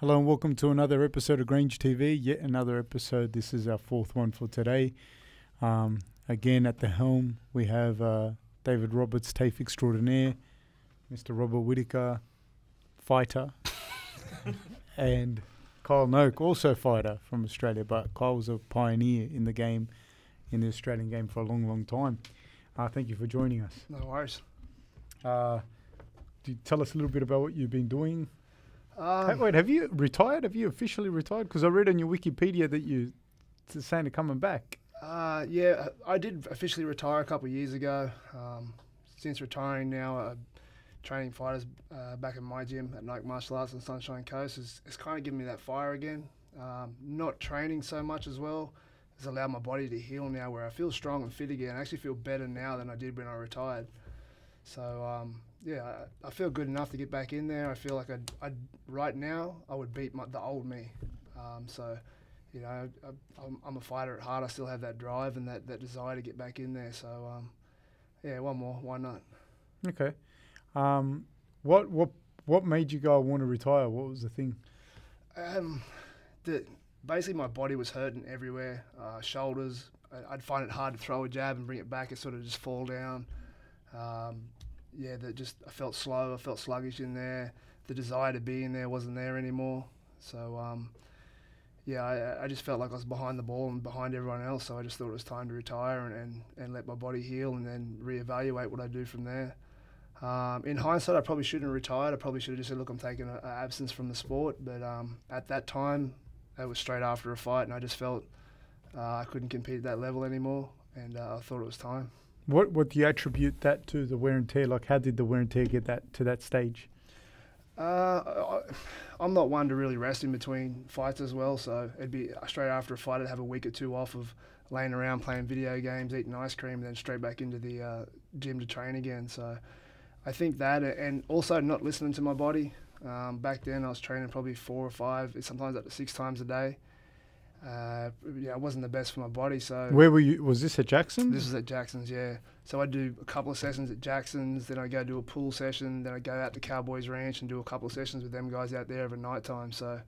Hello and welcome to another episode of Grange TV. Yet another episode. This is our fourth one for today. Um, again, at the helm, we have uh, David Roberts, TAFE extraordinaire, Mr. Robert Whittaker, fighter, and Kyle Noke, also fighter from Australia. But Kyle was a pioneer in the game, in the Australian game for a long, long time. Uh, thank you for joining us. No worries. Uh, do you tell us a little bit about what you've been doing? Um, Wait, have you retired? Have you officially retired? Because I read on your Wikipedia that you t- saying to coming back. uh, yeah, I did officially retire a couple of years ago. Um, since retiring now, uh, training fighters uh, back in my gym at Nike Martial Arts on Sunshine Coast has, has kind of given me that fire again. Um, not training so much as well has allowed my body to heal now where I feel strong and fit again. I actually feel better now than I did when I retired. So, um, yeah, I, feel good enough to get back in there. I feel like I'd, I'd right now I would beat my, the old me. Um, so, you know, I, I'm, I'm a fighter at heart. I still have that drive and that, that desire to get back in there. So, um, yeah, one more. Why not? Okay. Um, what what what made you go? I want to retire. What was the thing? Um, the, basically, my body was hurting everywhere. Uh, shoulders. I, I'd find it hard to throw a jab and bring it back. It sort of just fall down. Um, yeah, that just I felt slow. I felt sluggish in there. The desire to be in there wasn't there anymore. So um, yeah, I, I just felt like I was behind the ball and behind everyone else. So I just thought it was time to retire and, and, and let my body heal and then reevaluate what I do from there. Um, in hindsight, I probably shouldn't have retired. I probably should have just said, "Look, I'm taking an absence from the sport." But um, at that time, it was straight after a fight, and I just felt uh, I couldn't compete at that level anymore, and uh, I thought it was time. What do you attribute that to? The wear and tear. Like, how did the wear and tear get that to that stage? Uh, I, I'm not one to really rest in between fights as well, so it'd be straight after a fight. I'd have a week or two off of laying around playing video games, eating ice cream, and then straight back into the uh, gym to train again. So I think that, and also not listening to my body. Um, back then, I was training probably four or five, sometimes up to six times a day. Uh, yeah, it wasn't the best for my body. So Where were you? Was this at Jackson? this was at Jackson's, yeah. So I'd do a couple of sessions at Jackson's, then I go do a pool session, then I go out to Cowboys Ranch and do a couple of sessions with them guys out there over night time. So,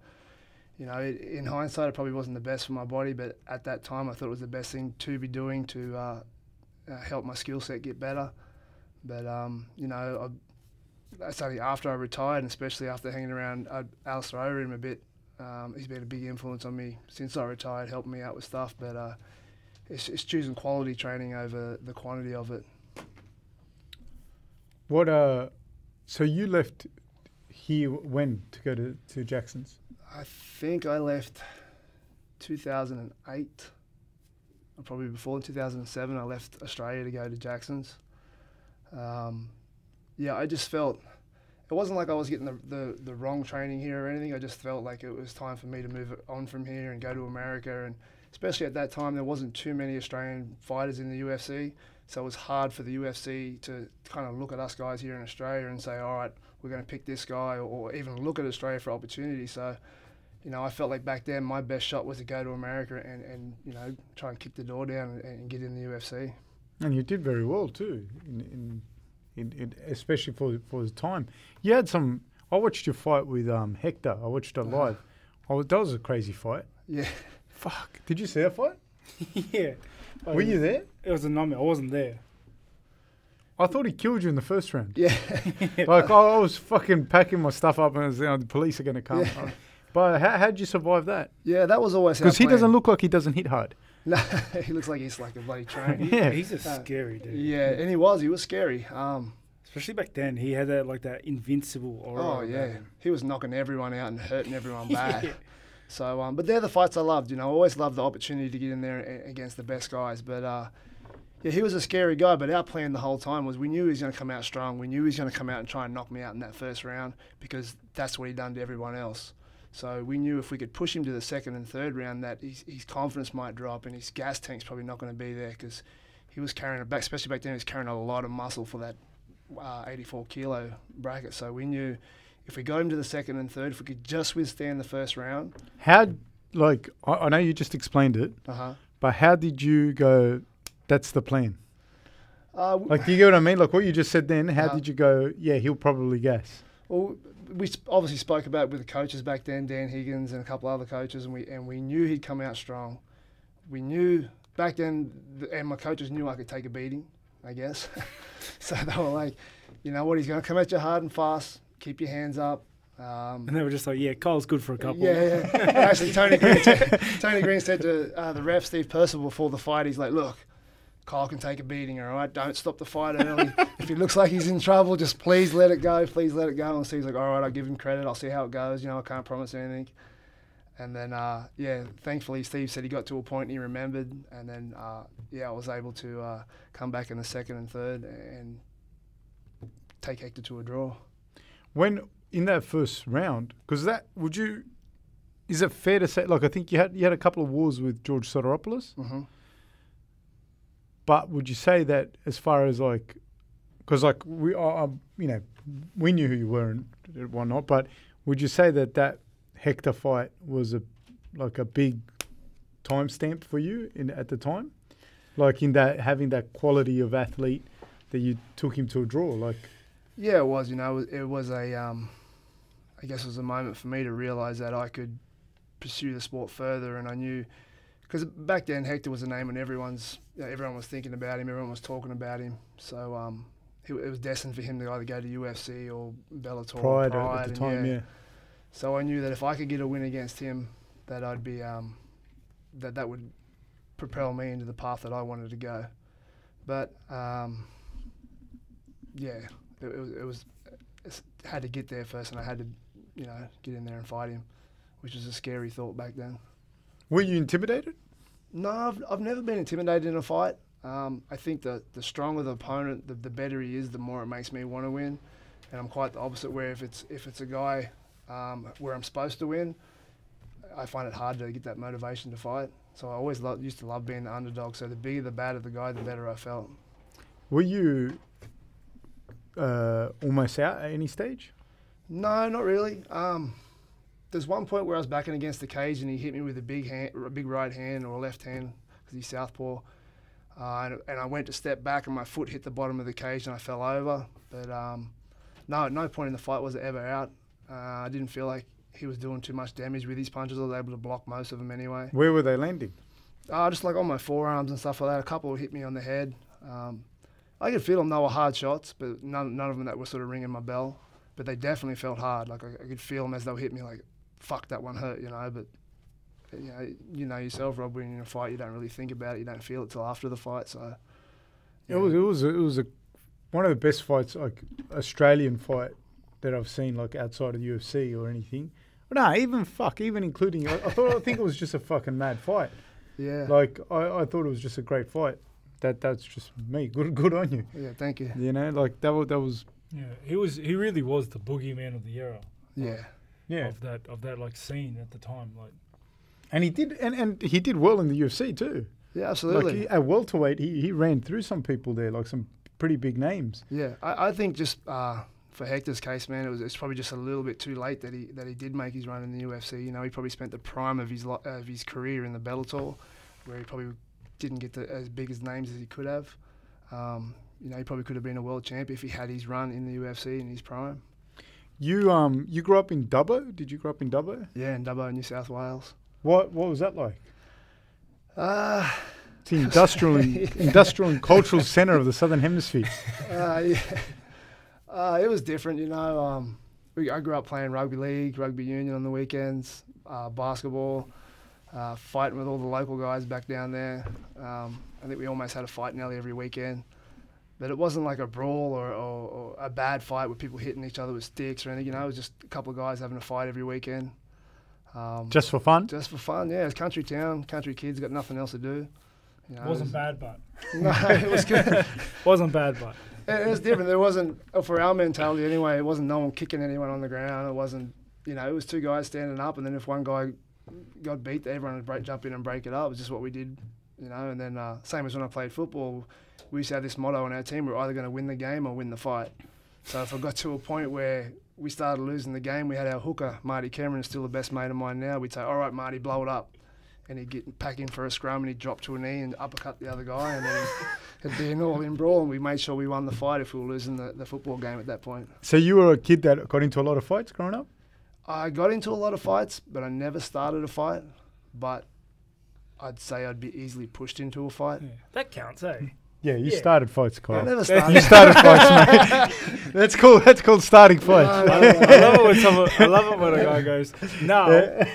you know, it, in hindsight, it probably wasn't the best for my body, but at that time, I thought it was the best thing to be doing to uh, uh, help my skill set get better. But um, you know, I, that's only after I retired, and especially after hanging around uh, Alistair Overeem a bit. Um, he's been a big influence on me since I retired, helping me out with stuff. But uh, it's, it's choosing quality training over the quantity of it. what uh? So you left here when to go to to Jackson's? I think I left 2008, or probably before in 2007. I left Australia to go to Jackson's. Um, yeah, I just felt it wasn't like I was getting the, the, the wrong training here or anything. I just felt like it was time for me to move on from here and go to America. And especially at that time, there wasn't too many Australian fighters in the UFC. So it was hard for the UFC to kind of look at us guys here in Australia and say, all right, we're going to pick this guy, or, even look at Australia for opportunity. So, you know, I felt like back then my best shot was to go to America and, and you know, try and kick the door down and, and get in the UFC. And you did very well too, in, in, especially for for the time. You had some. I watched your fight with um, Hector. I watched it live. I was, that was a crazy fight. Yeah. Fuck. Did you see that fight? yeah. Were you there? It was a nightmare. I wasn't there. I thought he killed you in the first round. Yeah. Like I, I was fucking packing my stuff up, and was, you know, the police are going to come. Yeah. But how how'd you survive that? yeah, that was always Because he doesn't look like he doesn't hit hard. No, he looks like he's like a bloody train. Yeah. He's a Uh, scary dude. yeah, and he was. He was scary. Um, Especially back then, he had that like that invincible aura. Oh yeah, him. he was knocking everyone out and hurting everyone bad. Yeah. So, um, but they're the fights I loved. You know, I always loved the opportunity to get in there a- against the best guys. But uh, yeah, he was a scary guy. But our plan the whole time was we knew he was going to come out strong. We knew he was going to come out and try and knock me out in that first round because that's what he'd done to everyone else. So we knew if we could push him to the second and third round, that his, his confidence might drop and his gas tank's probably not going to be there because he was carrying a back, especially back then, he was carrying a lot of muscle for that uh, 84 kilo bracket. So we knew if we got him to the second and third, if we could just withstand the first round, How, like, I, I know you just explained it, uh huh. but how did you go? That's the plan. Uh, Like, do you get what I mean? Like what you just said then. How Uh-huh. did you go? Yeah, he'll probably gas. Well, we obviously spoke about it with the coaches back then, Dan Higgins and a couple other coaches, and we and we knew he'd come out strong. We knew back then, and my coaches knew I could take a beating, I guess. so they were like, you know what, he's going to come at you hard and fast. Keep your hands up. Um, And they were just like, yeah, Cole's good for a couple. yeah, yeah. Actually, Tony Green, said, Tony Green said to uh, the ref Steve Percival before the fight, he's like, "Look, Kyle can take a beating. All right, don't stop the fight early. if he looks like he's in trouble, just please let it go. Please let it go." And Steve's like, "All right, I'll give him credit. I'll see how it goes. You know, I can't promise anything." And then, uh, yeah, thankfully, Steve said he got to a point and he remembered. And then, uh, yeah, I was able to uh, come back in the second and third and take Hector to a draw. When in that first round, because that would you, is it fair to say? Like I think you had you had a couple of wars with George Soteropoulos, hmm but would you say that as far as like, because like we are, you know, we knew who you were and whatnot, but would you say that that Hector fight was a like a big timestamp for you in at the time, like in that having that quality of athlete that you took him to a draw, like. Yeah, it was. You know, it was a, um, I guess it was a moment for me to realise that I could pursue the sport further, and I knew, because back then Hector was a name, and everyone's, you know, everyone was thinking about him, everyone was talking about him. So um, it, it was destined for him to either go to UFC or Bellator. Pride, or at the time, yeah. So I knew that if I could get a win against him, that I'd be, um, that that would propel me into the path that I wanted to go. But um, yeah, it, it was, it was had to get there first, and I had to, you know, get in there and fight him, which was a scary thought back then. Were you intimidated? No, I've, I've never been intimidated in a fight. Um, I think that the stronger the opponent, the, the better he is, the more it makes me want to win. And I'm quite the opposite. Where if it's if it's a guy um, where I'm supposed to win, I find it hard to get that motivation to fight. So I always lo- used to love being the underdog. So the bigger the badder the guy, the better I felt. Were you uh, almost out at any stage? No, not really. Um, there's one point where I was backing against the cage and he hit me with a big hand, a big right hand or a left hand because he's southpaw. Uh, and, and I went to step back and my foot hit the bottom of the cage and I fell over. But um, no, at no point in the fight was it ever out. Uh, I didn't feel like he was doing too much damage with his punches. I was able to block most of them anyway. Where were they landing? Uh, just like on my forearms and stuff like that. A couple hit me on the head. Um, I could feel them. They were hard shots, but none, none of them that were sort of ringing my bell. But they definitely felt hard. Like I, I could feel them as they would hit me. Like, fuck, that one hurt, you know. But you know, you know yourself, Rob. When you're in a fight, you don't really think about it. You don't feel it till after the fight. So It was it was it was a one of the best fights like Australian fight that I've seen like outside of UFC or anything. No, even fuck, even including I, I thought I think it was just a fucking mad fight. yeah, Like I, I thought it was just a great fight. That that's just me. Good good on you. yeah. Thank you. You know, like that was that was Yeah, he was. He really was the boogeyman of the era Yeah, yeah. of that of that like scene at the time. Like, And he did and, and he did well in the UFC too. yeah, absolutely. Like he, at welterweight, he, he ran through some people there, like some pretty big names. Yeah, I, I think just uh, for Hector's case, man, it was it's probably just a little bit too late that he that he did make his run in the UFC. You know, he probably spent the prime of his lo- of his career in the Bellator, where he probably didn't get the, as big as names as he could have. Um, you know, he probably could have been a world champ if he had his run in the UFC in his prime. You um you grew up in Dubbo? Did you grow up in Dubbo? Yeah, in Dubbo, New South Wales. What what was that like? Uh, It's the industrial and, industrial and cultural centre of the Southern Hemisphere. uh, yeah. uh, it was different, you know. Um, we, I grew up playing rugby league, rugby union on the weekends, uh, basketball, uh, fighting with all the local guys back down there. Um, I think we almost had a fight nearly every weekend. But it wasn't like a brawl or, or, or a bad fight with people hitting each other with sticks or anything. You know, it was just a couple of guys having a fight every weekend. Um, Just for fun? just for fun, yeah. It's country town, country kids got nothing else to do. You know, it wasn't was- bad, but No, it was good. Wasn't bad, but It it was different. There wasn't, for our mentality anyway, it wasn't no one kicking anyone on the ground. It wasn't, you know, it was two guys standing up, and then if one guy got beat, everyone would break, jump in and break it up. It was just what we did, you know. And then, uh, same as when I played football, we used to have this motto on our team we're either going to win the game or win the fight. So if I got to a point where we started losing the game, we had our hooker, Marty Cameron, still the best mate of mine now. We'd say, all right, Marty, blow it up. and he'd get pack in for a scrum and he'd drop to a knee and uppercut the other guy and then it'd be an all-in brawl and we made sure we won the fight if we were losing the, the football game at that point. So you were a kid that got into a lot of fights growing up. I got into a lot of fights, but I never started a fight. But I'd say I'd be easily pushed into a fight. Yeah. That counts, eh? Yeah, you Yeah. started fights, I Kyle. never You started. started fights, mate. That's cool. That's called starting fights. No, I, no, I love it when someone, I love it when a guy goes, "No,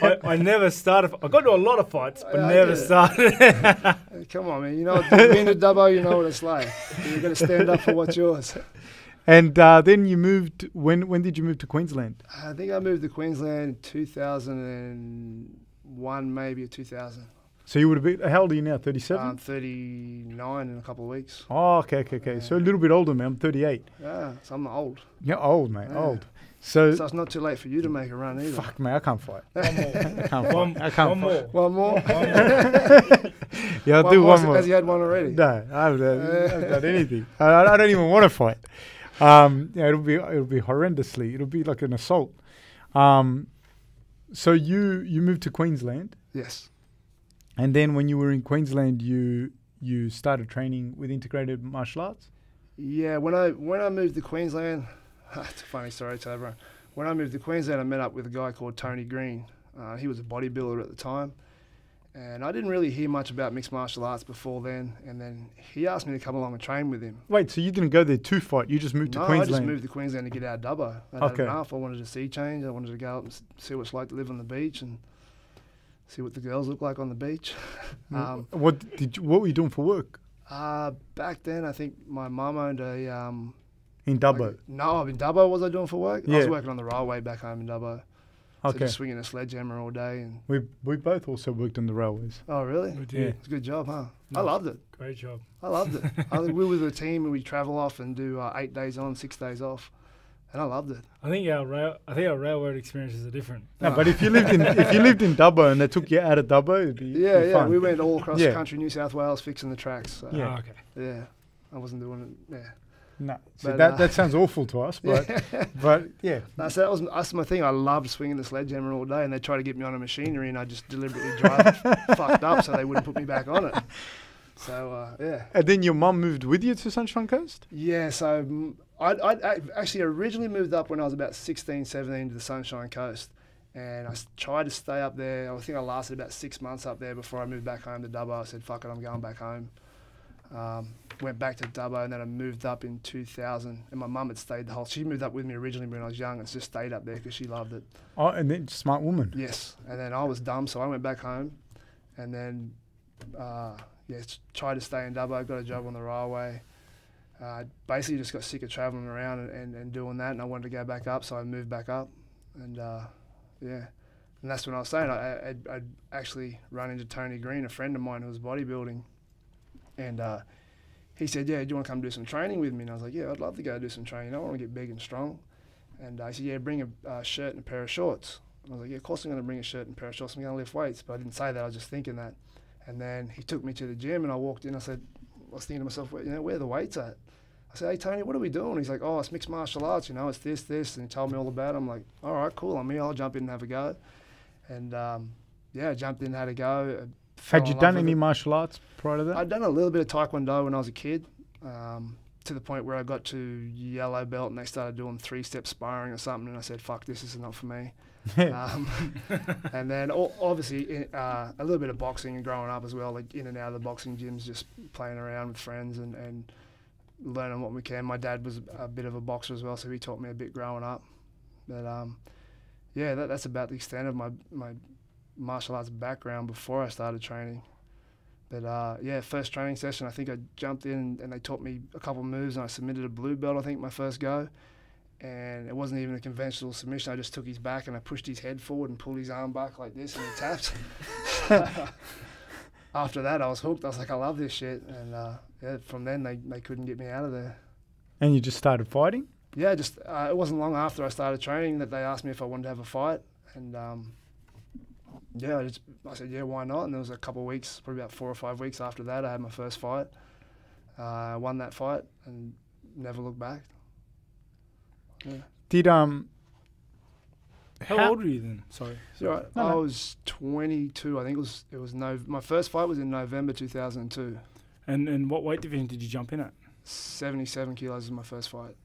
I, I never started. I got into a lot of fights, but Yeah, I never started." Come on, man. You know, being a dubbo, you know what it's like. You've got to stand up for what's yours. And uh, then you moved. When when did you move to Queensland? I think I moved to Queensland in 2001, maybe or 2000. So you would have been. How old are you now? Thirty-seven. I'm 39 in a couple of weeks. oh, okay, okay, okay. So a little bit older, man. I'm thirty-eight. Yeah, so I'm old. You're old, mate. Yeah. Old. So, So it's not too late for you to make a run either. fuck, mate. I can't fight. one more. I can't One, fight. I can't one fight. more. One more. One more. Yeah, I'll One do more, one more. Has he had one already? No, I haven't, done- I haven't done anything. I, I don't even want to fight. Um, yeah, it'll be it'll be horrendously. It'll be like an assault. Um, so you you moved to Queensland, Yes. And then when you were in Queensland, you you started training with integrated martial arts. Yeah, when I when I moved to Queensland, it's a funny story to everyone. When I moved to Queensland, I met up with a guy called Tony Green. Uh, he was a bodybuilder at the time, and I didn't really hear much about mixed martial arts before then. And then he asked me to come along and train with him. Wait, so you didn't go there to fight? You just moved to Queensland? no. I just moved to Queensland to get out of Dubbo. I had Okay. enough. I wanted to see change. I wanted to go up and see what it's like to live on the beach and see what the girls look like on the beach. Mm. um, what did you, what were you doing for work uh, back then, I think my mum owned a um, in Dubbo? Like, no, in Dubbo, what was I doing for work? Yeah. I was working on the railway back home in Dubbo. So okay, just swinging a sledgehammer all day. And we we both also worked on the railways. oh, really? We Yeah. did. It's a good job, huh? I loved it. Great job. I loved it. I, we were with a team and we travel off and do uh, eight days on, six days off, and I loved it. I think our rail, I think our railroad experiences are different. No, Oh. but if you lived in if you lived in Dubbo and they took you out of Dubbo, it'd be, Yeah, it'd be yeah. fun. We went all across Yeah. the country, New South Wales, fixing the tracks. So, Yeah. Ah, okay. yeah. I wasn't doing it. Yeah. No, so But, that uh, that sounds awful to us, but but yeah, No, so that was that's my thing. I loved swinging the sledgehammer all day, and they tried to get me on a machinery, and I just deliberately drive it fucked up so they wouldn't put me back on it. So uh, yeah. and then your mum moved with you to Sunshine Coast. Yeah, so I, I, I actually originally moved up when I was about 16, 17 to the Sunshine Coast. And I tried to stay up there. I think I lasted about six months up there before I moved back home to Dubbo. I said, fuck it, I'm going back home. Um, went back to Dubbo and then I moved up in 2000. And my mum had stayed the whole... She moved up with me originally when I was young and just stayed up there because she loved it. Oh, and then smart woman. Yes. And then I was dumb, so I went back home. And then, uh, yeah, tried to stay in Dubbo, got a job on the railway. Uh, basically just got sick of travelling around and, and, and doing that, and I wanted to go back up, so I moved back up. And uh, yeah, and that's when I was saying I, I'd, I'd actually run into Tony Green, a friend of mine who was bodybuilding. And uh, he said, Yeah, do you want to come do some training with me? And I was like, Yeah, I'd love to go do some training. I want to get big and strong. And uh, he said, Yeah, bring a uh, shirt and a pair of shorts. I was like, yeah, of course I'm going to bring a shirt and a pair of shorts. I'm going to lift weights. But I didn't say that. I was just thinking that. And then he took me to the gym and I walked in. I said, I was thinking to myself, "Where- you know, where are the weights at? I said, hey, Tony, what are we doing? He's like, oh, it's mixed martial arts. You know, it's this, this. And he told me all about it. I'm like, all right, cool. I'm here. I'll jump in and have a go. And um, yeah, I jumped in and had a go. Had you done any it. martial arts prior to that? I'd done a little bit of Taekwondo when I was a kid, um, to the point where I got to yellow belt and they started doing three step sparring or something. And I said, fuck, this is not for me. um, and then obviously uh, a little bit of boxing and growing up as well, like in and out of the boxing gyms, just playing around with friends and, and learning what we can. My dad was a bit of a boxer as well, so he taught me a bit growing up. But um, yeah, that, that's about the extent of my, my martial arts background before I started training. But uh, yeah, first training session, I think I jumped in and they taught me a couple moves and I submitted a blue belt, I think, my first go. And it wasn't even a conventional submission. I just took his back and I pushed his head forward and pulled his arm back like this and he tapped. After that, I was hooked. I was like, I love this shit. And uh, yeah, from then, they, they couldn't get me out of there. and you just started fighting? Yeah, just uh, it wasn't long after I started training that they asked me if I wanted to have a fight, and um, yeah, I, just, I said yeah, why not? And there was a couple of weeks, probably about four or five weeks after that, I had my first fight. Uh, I won that fight and never looked back. Did um How, How- old were you then? Sorry. So I, No, I no. was 22. I think it was it was no. My first fight was in November 2002. And and what weight division did you jump in at? 77 kilos was my first fight.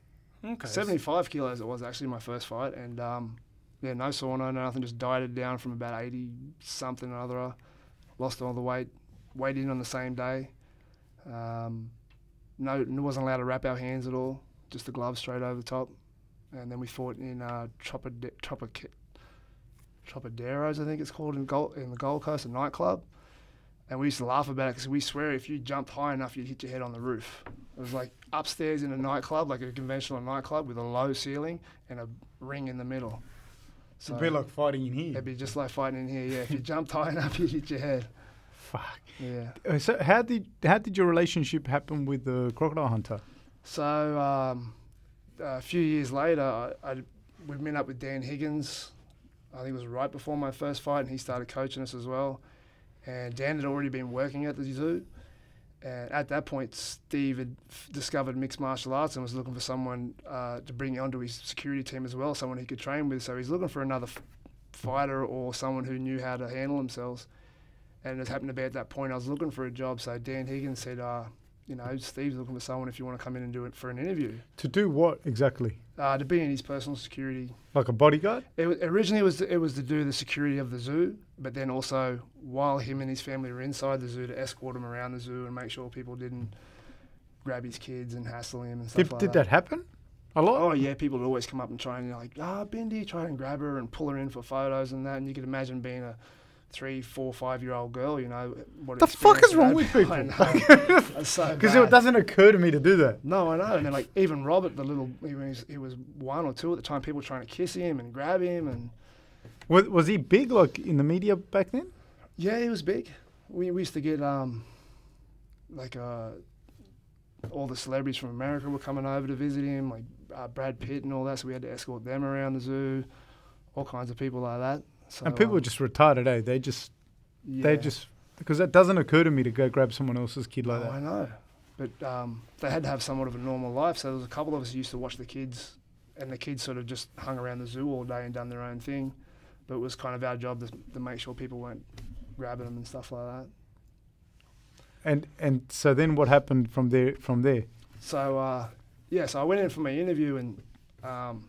Okay. 75 kilos it was actually my first fight, and um, yeah, no sauna, no nothing, just dieted down from about 80 something or other. Lost all the weight, weighed in on the same day. Um, no, wasn't allowed to wrap our hands at all, just the gloves straight over the top. And then we fought in uh, Tropide- Tropic- Tropideros, I think it's called in Gold in the Gold Coast, a nightclub. And we used to laugh about it because we swear if you jumped high enough, you'd hit your head on the roof. It was like upstairs in a nightclub, like a conventional nightclub with a low ceiling and a ring in the middle. So It'd be like fighting in here. it'd be just like fighting in here. Yeah, if you jumped high enough, you'd hit your head. Fuck. Yeah. Uh, So how did how did your relationship happen with the crocodile hunter? So um, a few years later, I, I we met up with Dan Higgins. I think it was right before my first fight, and he started coaching us as well. And Dan had already been working at the zoo. And at that point, Steve had discovered mixed martial arts and was looking for someone uh, to bring onto his security team as well, someone he could train with. So he's looking for another fighter or someone who knew how to handle themselves. And it happened to be at that point I was looking for a job. So Dan Higgins said, uh, you know, Steve's looking for someone if you want to come in and do it for an interview. To do what exactly? Uh, to be in his personal security. Like a bodyguard? It, originally, it was it was to do the security of the zoo, but then also while him and his family were inside the zoo, to escort him around the zoo and make sure people didn't grab his kids and hassle him and stuff Did, like did that happen? A lot. Oh yeah, people would always come up and try and like, ah, Bindi, try and grab her and pull her in for photos and that. And you could imagine being a three, four, five year old girl, you know, what The fuck is wrong with people? That's so Because it doesn't occur to me to do that. No, I know. And then like even Robert, the little, he was, he was one or two at the time. People trying to kiss him and grab him, and Was, was he big like in the media back then? yeah, he was big. We, we used to get um, like uh, all the celebrities from America were coming over to visit him, like uh, Brad Pitt and all that. So we had to escort them around the zoo, all kinds of people like that. So, and people um, are just retarded, eh? They just they just because that doesn't occur to me to go grab someone else's kid like oh, I know. But um, they had to have somewhat of a normal life. So there was a couple of us who used to watch the kids, and the kids sort of just hung around the zoo all day and done their own thing. But it was kind of our job to, to make sure people weren't grabbing them and stuff like that. And and so then what happened from there? From there, So uh, yeah, so I went in for my interview, and um,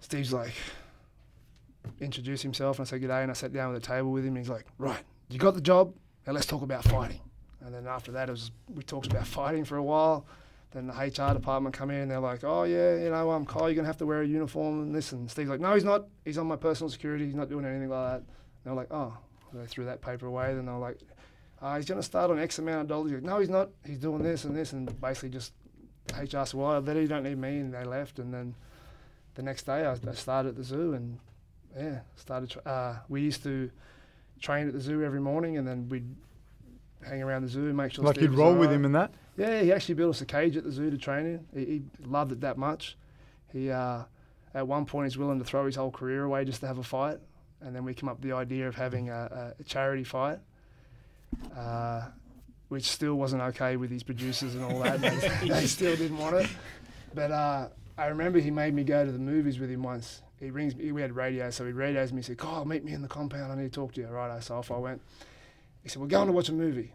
Steve's like introduced himself, and I said good day and I sat down at the table with him, and he's like, right, you got the job, now let's talk about fighting. And then after that, it was we talked about fighting for a while. Then the HR department come in, and they're like, oh yeah, you know, um, Kyle, you're gonna have to wear a uniform and this. And Steve's like, no, he's not. He's on my personal security. He's not doing anything like that. And they're like, oh. They threw that paper away. Then they're like, uh, he's going to start on X amount of dollars. Like, no, he's not. He's doing this and this, and basically just HR said, well, then you don't need me, and they left. And then the next day, I, I started at the zoo, and yeah, started. Tra- uh, we used to train at the zoo every morning, and then we'd hang around the zoo and make sure. like Steve you'd was roll with him in that. Yeah, he actually built us a cage at the zoo to train in. He, he loved it that much. He, uh, at one point, he's willing to throw his whole career away just to have a fight. And then we come up with the idea of having a, a charity fight, uh, which still wasn't okay with his producers and all that. they, they still didn't want it. But uh, I remember he made me go to the movies with him once. He rings me, we had radio, so he radios me, he said, Kyle, meet me in the compound, I need to talk to you. Right, I so off I went. He said, we're going to watch a movie.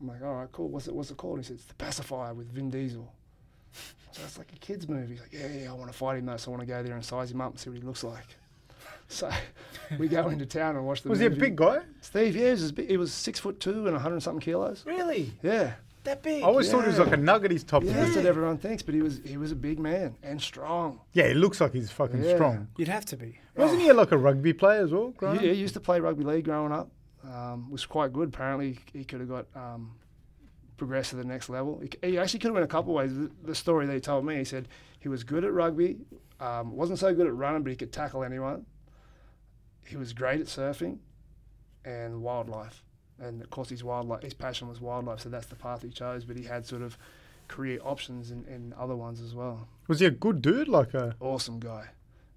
I'm like, all right, cool. What's it? What's it called? He said, it's The Pacifier with Vin Diesel. So it's like a kids' movie. He's like, yeah, yeah, I want to fight him though, so I want to go there and size him up and see what he looks like. So we go into town and watch the movie. Was he a big guy? Steve, yeah, he was, big, he was six foot two and a hundred something kilos. Really? Yeah, That big? I always thought he was like a nugget. He's top. yeah, Yeah. that's what everyone thinks. But he was he was a big man and strong. yeah, he looks like he's fucking Yeah. strong. You'd have to be. Wasn't he like a rugby player as well? growing Yeah, up? he used to play rugby league growing up. Um, was quite good. Apparently, he could have got um, progressed to the next level. He, he actually could have went a couple of ways. The, the story that he told me, he said he was good at rugby, um, wasn't so good at running, but he could tackle anyone. He was great at surfing and wildlife, and of course, his wildlife, his passion was wildlife, so that's the path he chose. But he had sort of career options in, in other ones as well. Was he a good dude? Like a? Awesome guy,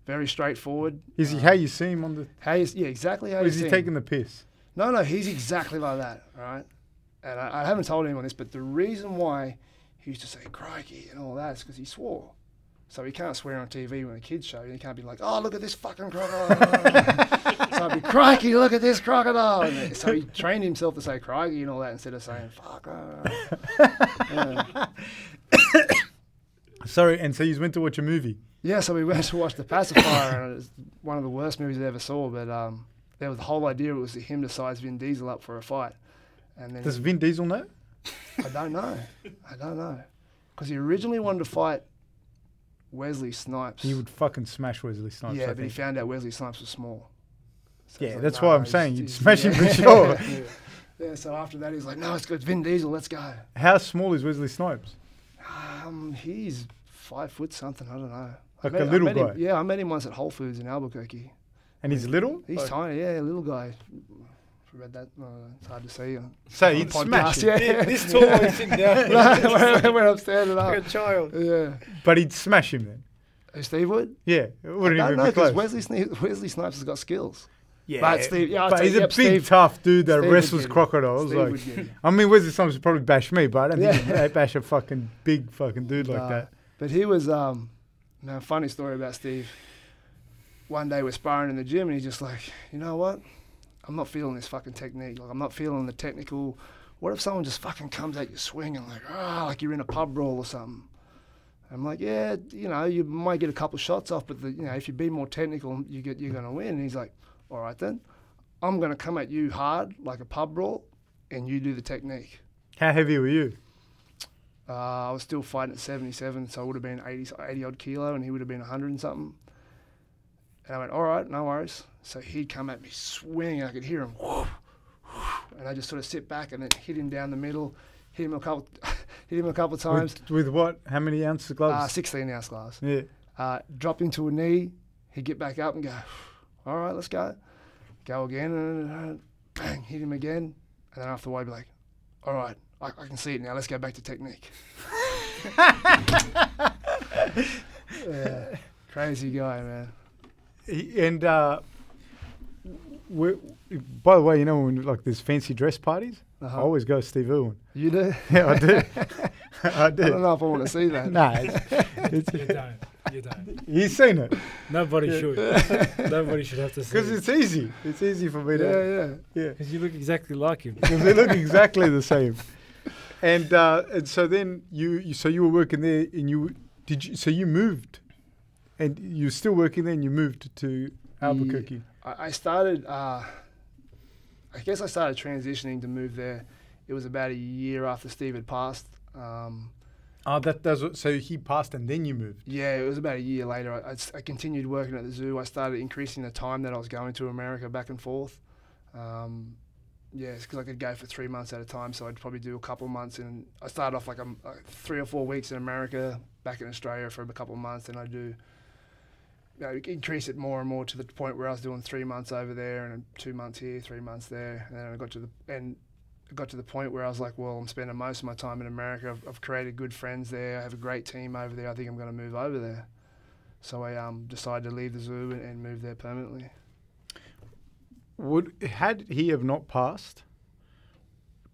very straightforward. Is he Uh, how you see him on the? How you, yeah, exactly how Or you is he see him. taking the piss? No, no, he's exactly like that, right? And I, I haven't told anyone this, but the reason why he used to say crikey and all that is because he swore. So he can't swear on TV when the kids show. And He can't be like, "Oh, look at this fucking crocodile." so I'd be, "Crikey, look at this crocodile." And so he trained himself to say "crikey" and all that instead of saying "fuck." uh." yeah. Sorry, and so you went to watch a movie. Yeah, so we went to watch The Pacifier, and it was one of the worst movies I ever saw. But um, there was the whole idea it was to him to size Vin Diesel up for a fight, and then Does Vin Diesel know? I don't know, I don't know, because he originally wanted to fight Wesley Snipes. He would fucking smash Wesley Snipes. yeah, I but he found out Wesley Snipes was small. So Yeah, like, that's "No, why I'm saying you'd he's- smash him for sure. yeah. Yeah, so after that, he's like, "No, it's good, Vin Diesel, let's go." How small is Wesley Snipes? Um, he's five foot something. I don't know. Like met- a I little met him- guy? yeah, I met him once at Whole Foods in Albuquerque. And he's little? He's Like- tiny, yeah, little guy. If you read that, uh, it's hard to see. on- So on he'd podcast, smash him. Yeah, this tall, he's sitting down. when, when I'm standing like up. a child. Yeah. But he'd smash him then. Who, Steve Wood? Yeah, it wouldn't don't even know because. Wesley, Sni- Wesley Snipes has got skills. Yeah, but Steve- yeah, but he's a yep, big, Steve- tough dude that Steve wrestles crocodiles. Steve like, would get him. I mean, Wesley Snipes would probably bash me, but I don't think he'd bash a fucking big fucking dude like Nah. that. But he was, um, now, funny story about Steve. One day we're sparring in the gym and he's just like, you know what? I'm not feeling this fucking technique. Like, I'm not feeling the technical. What if someone just fucking comes at you swinging like, ah, like you're in a pub brawl or something? I'm like, yeah, you know, you might get a couple shots off, but the, you know, if you be more technical, you get you're gonna win. And he's like, all right then, I'm gonna come at you hard like a pub brawl, and you do the technique. How heavy were you? Uh, I was still fighting at 77, so I would have been 80, 80 odd kilo, and he would have been 100 and something. And I went, all right, no worries. So he'd come at me swinging, I could hear him, and I just sort of sit back and then hit him down the middle, hit him a couple, hit him a couple times. With, with what? How many ounces of gloves? Uh, 16 ounce glass. yeah. Uh, drop into a knee, he'd get back up and go, all right, let's go. Go again, and bang, hit him again. And then after a while, be like, all right, I, I can see it now, let's go back to technique. yeah, crazy guy, man. And uh, by the way, you know when like there's fancy dress parties, I Uh-huh. always go Steve Irwin. You do? Yeah, I do. I I don't know if I want to see that. no, it's, You it's, don't. You don't. he's seen it Nobody Yeah. should. Nobody should have to see. because it. it's easy. It's easy for me to. Yeah, yeah. Yeah, Because you look exactly like him. because they look exactly the same. And uh, and so then you, you so you were working there and you did you so you moved, and you're still working there and you moved to Albuquerque. I, I started. Uh, I guess I started transitioning to move there. It was about a year after Steve had passed. Um, Oh, that does. So he passed and then you moved. yeah, it was about a year later. I continued working at the zoo. I started increasing the time that I was going to America back and forth. Um, yeah, because I could go for three months at a time, so I'd probably do a couple months. And I started off like um, uh, three or four weeks in America, back in Australia for a couple of months, and I do. You know, increase it more and more to the point where I was doing three months over there and two months here, three months there, and then I got to the and got to the point where I was like, well, I'm spending most of my time in America. I've, I've created good friends there. I have a great team over there. I think I'm going to move over there. So I um, decided to leave the zoo and, and move there permanently. Would had he have not passed,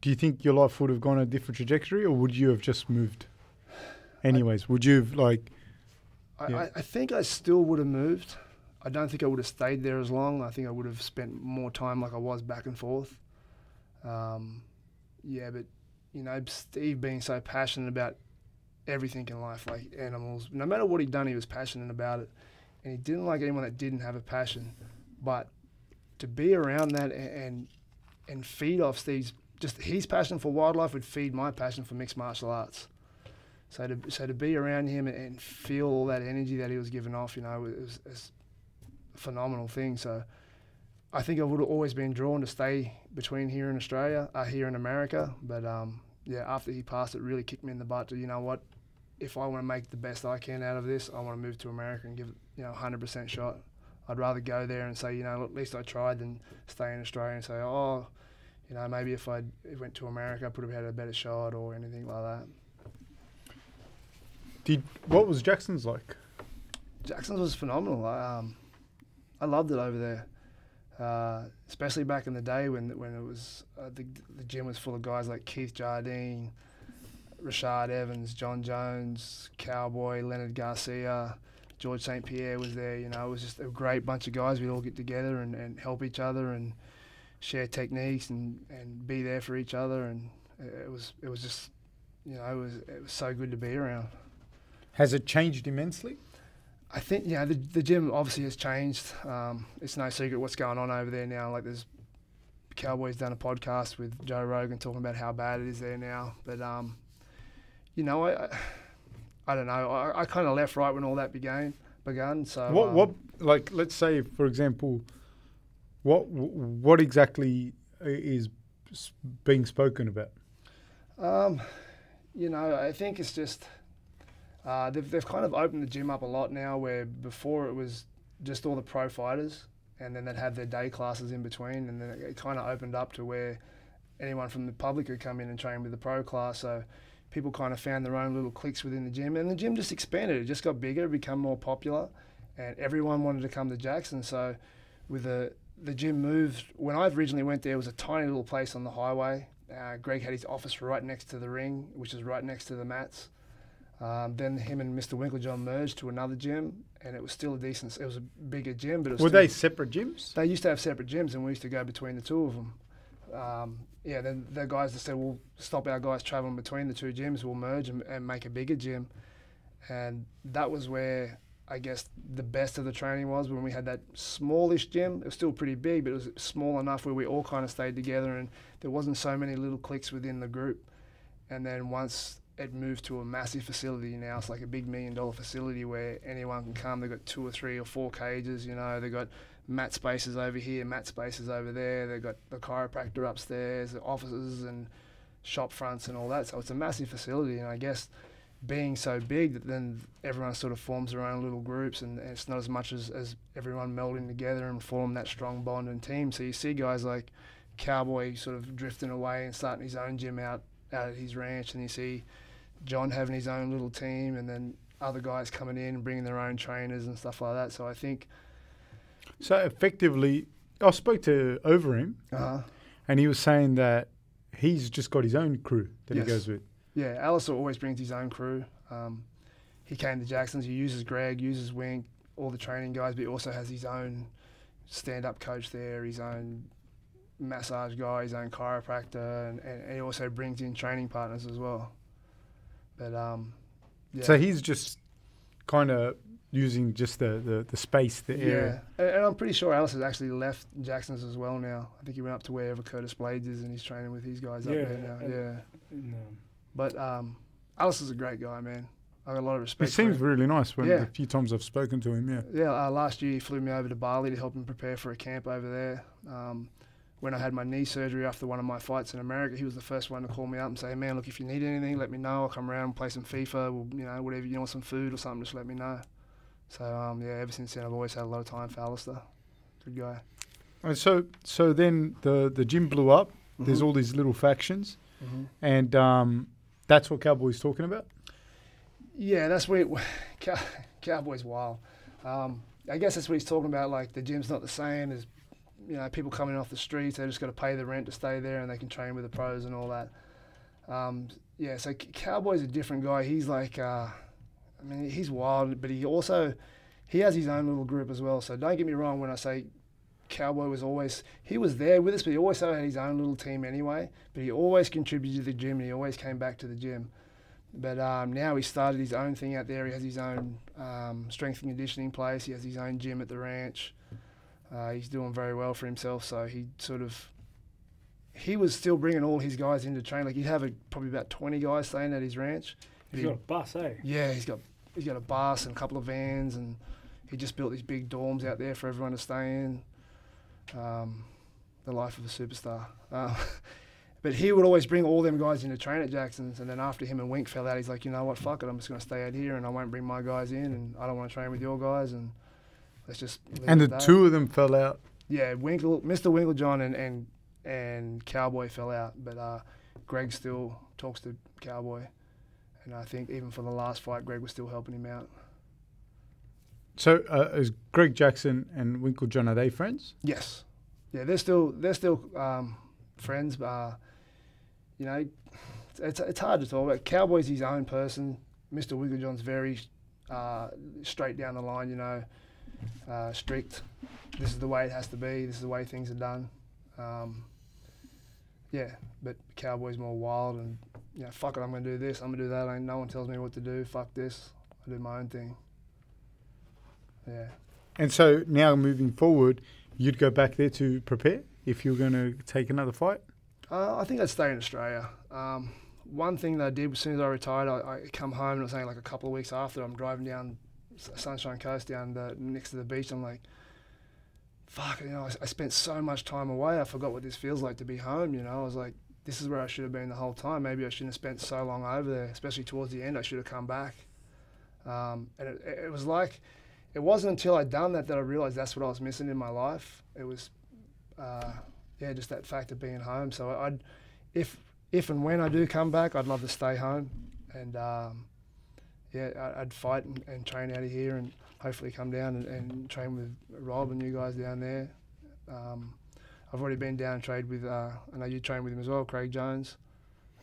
do you think your life would have gone a different trajectory, or would you have just moved? Anyways, would you have like? I, Yeah. I, I think I still would have moved. I don't think I would have stayed there as long. I think I would have spent more time like I was back and forth. Um, yeah, but you know, Steve being so passionate about everything in life, like animals, no matter what he'd done, he was passionate about it, and he didn't like anyone that didn't have a passion. But to be around that and and, and feed off Steve's just his passion for wildlife would feed my passion for mixed martial arts. So to so to be around him and, feel all that energy that he was giving off, you know, it was, it was a phenomenal thing. So I think I would have always been drawn to stay between here in Australia, uh, here in America. But um, yeah, after he passed, it really kicked me in the butt to you know what, if I want to make the best I can out of this, I want to move to America and give you know 100% shot. I'd rather go there and say you know at least I tried than stay in Australia and say oh. You know, maybe if I went to America, I would have had a better shot or anything like that. Did what was Jackson's like? Jackson's was phenomenal. I, um, I loved it over there, uh, especially back in the day when when it was uh, the the gym was full of guys like Keith Jardine, Rashad Evans, Jon Jones, Cowboy, Leonard Garcia, George St. Pierre was there. You know, it was just a great bunch of guys. We'd all get together and, and help each other and share techniques and, and be there for each other. And it was it was just, you know, it was it was so good to be around. Has it changed immensely? I think yeah, the the gym obviously has changed. Um, it's no secret what's going on over there now. Like there's Cowboys done a podcast with Joe Rogan talking about how bad it is there now. But um, you know, I, I, I don't know. I, I kind of left right when all that began. Begun. So what um, what like let's say for example, what what exactly is being spoken about? Um, you know, I think it's just uh, they've they've kind of opened the gym up a lot now. Where before it was just all the pro fighters, and then they'd have their day classes in between, and then it, it kind of opened up to where anyone from the public could come in and train with the pro class. So people kind of found their own little cliques within the gym, and the gym just expanded. It just got bigger, become more popular, and everyone wanted to come to Jackson. So with the the gym moved when I originally went there, it was a tiny little place on the highway. Uh, Greg had his office right next to the ring, which is right next to the mats. Um, then him and Mr. Winkeljohn merged to another gym, and it was still a decent. It was a bigger gym, but it was Were still, they separate gyms? they used to have separate gyms, and we used to go between the two of them. Um, yeah, then the guys that said we'll stop our guys traveling between the two gyms, we'll merge and, and make a bigger gym, and that was where I guess the best of the training was when we had that smallish gym. It was still pretty big, but it was small enough where we all kind of stayed together, and there wasn't so many little cliques within the group. And then once it moved to a massive facility now, it's like a big million dollar facility where anyone can come. They've got two or three or four cages, you know, they've got mat spaces over here, mat spaces over there. They've got the chiropractor upstairs, the offices and shop fronts and all that. So it's a massive facility, and I guess being so big that then everyone sort of forms their own little groups, and it's not as much as, as everyone melding together and form that strong bond and team. So you see guys like Cowboy sort of drifting away and starting his own gym out out at his ranch, and you see John having his own little team, and then other guys coming in and bringing their own trainers and stuff like that. So I think, So effectively, I spoke to Overeem, uh, and he was saying that he's just got his own crew that Yes. he goes with. Yeah, Alistair always brings his own crew. Um, he came to Jackson's. He uses Greg, uses Wink, all the training guys, but he also has his own stand-up coach there, his own massage guy, his own chiropractor, and, and he also brings in training partners as well. But um, yeah. So he's just kind of using just the, the, the space, the yeah, area. and, and I'm pretty sure Alice has actually left Jackson's as well now. I think he went up to wherever Curtis Blaydes is, and he's training with these guys up there now. and- Yeah, No. but um, Alice is a great guy, man. I got a lot of He respect. for seems him. really nice when Yeah. the few times I've spoken to him, yeah. Yeah, uh, last year he flew me over to Bali to help him prepare for a camp over there. Um, when I had my knee surgery after one of my fights in America, he was the first one to call me up and say, "Man, look, if you need anything, let me know. I'll come around and play some FIFA, or, you know, whatever you want, some food or something, just let me know." So um, yeah, ever since then, I've always had a lot of time for Alistair. Good guy. And so so then the, the gym blew up. There's Mhm. all these little factions, Mhm. and um, that's what Cowboy's talking about. Yeah, that's it, Cow, Cowboys wild. Um, I guess that's what he's talking about. Like the gym's not the same. There's you know people coming off the streets. They just got to pay the rent to stay there, and they can train with the pros and all that. Um, yeah, so Cowboy's a different guy. He's like, uh, I mean, he's wild, but he also he has his own little group as well. So don't get me wrong when I say Cowboy was always he was there with us, but he also had his own little team anyway. But he always contributed to the gym, and he always came back to the gym. But um, now he started his own thing out there. He has his own um, strength and conditioning place. He has his own gym at the ranch. Uh, he's doing very well for himself. So he sort of he was still bringing all his guys in to train. Like he'd have a, probably about twenty guys staying at his ranch. He's He- got a bus, eh? yeah, he's got he's got a bus and a couple of vans, and he just built these big dorms out there for everyone to stay in. Um, the life of a superstar. Uh, but he would always bring all them guys in to train at Jackson's, and then after him and Wink fell out, he's like, you know what, fuck it, I'm just going to stay out here, and I won't bring my guys in, and I don't want to train with your guys, and let's just. And the two of them fell out. Yeah, Winkle, Mr. Winkeljohn and and and Cowboy fell out, but uh, Greg still talks to Cowboy, and I think even for the last fight, Greg was still helping him out. So uh, is Greg Jackson and Winkeljohn, are they friends? Yes, yeah, they're still they're still um, friends. Uh, you know, it's, it's, it's hard to talk about. Cowboy's his own person. Mr. Winkeljohn's very uh, straight down the line, you know, uh, strict. This is the way it has to be. This is the way things are done. Um, yeah, but Cowboy's more wild and, you know, fuck it, I'm going to do this, I'm going to do that. Ain't no one tells me what to do. Fuck this. I do my own thing. Yeah. And so now moving forward, you'd go back there to prepare if you're going to take another fight. Uh, I think I'd stay in Australia. Um, one thing that I did as soon as I retired, I, I come home and it was only like a couple of weeks after. I'm driving down Sunshine Coast down the, next to the beach. I'm like, fuck, you know, I, I spent so much time away. I forgot what this feels like to be home. You know, I was like, this is where I should have been the whole time. Maybe I shouldn't have spent so long over there, especially towards the end. I should have come back. Um, and it, it was like, it wasn't until I'd done that that I realized that's what I was missing in my life. It was, uh, yeah, just that fact of being home. So I'd, if if and when I do come back, I'd love to stay home, and um, yeah, I- I'd fight and, and train out of here, and hopefully come down and, and train with Rob and you guys down there. Um, I've already been down and trained with. Uh, I know you train with him as well, Craig Jones.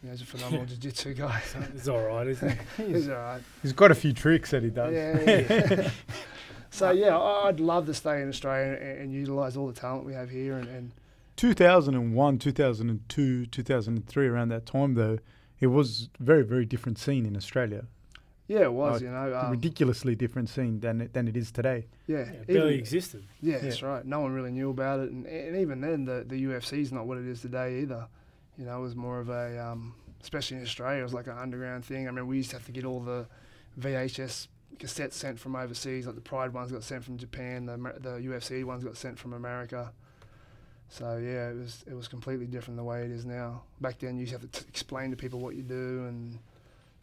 Yeah, he's a phenomenal jiu-jitsu guy. He's all right, isn't he? he's all right. He's got a few tricks that he does. Yeah, yeah, yeah. so yeah, I- I'd love to stay in Australia and, and utilise all the talent we have here, and, and 2001, 2002, 2003, around that time, though, it was very, very different scene in Australia. Yeah, it was, Like, you know, A um, ridiculously different scene than it, than it is today. yeah, Yeah, even- barely existed. Yeah, Yeah. that's right. No one really knew about it, and, and even then, the the UFC's not what it is today either. You know, it was more of a, um, especially in Australia, it was like an underground thing. I mean, we used to have to get all the VHS cassettes sent from overseas, like the Pride ones got sent from Japan, the the UFC ones got sent from America. So yeah, it was it was completely different the way it is now. Back then, you used to have to t- explain to people what you do and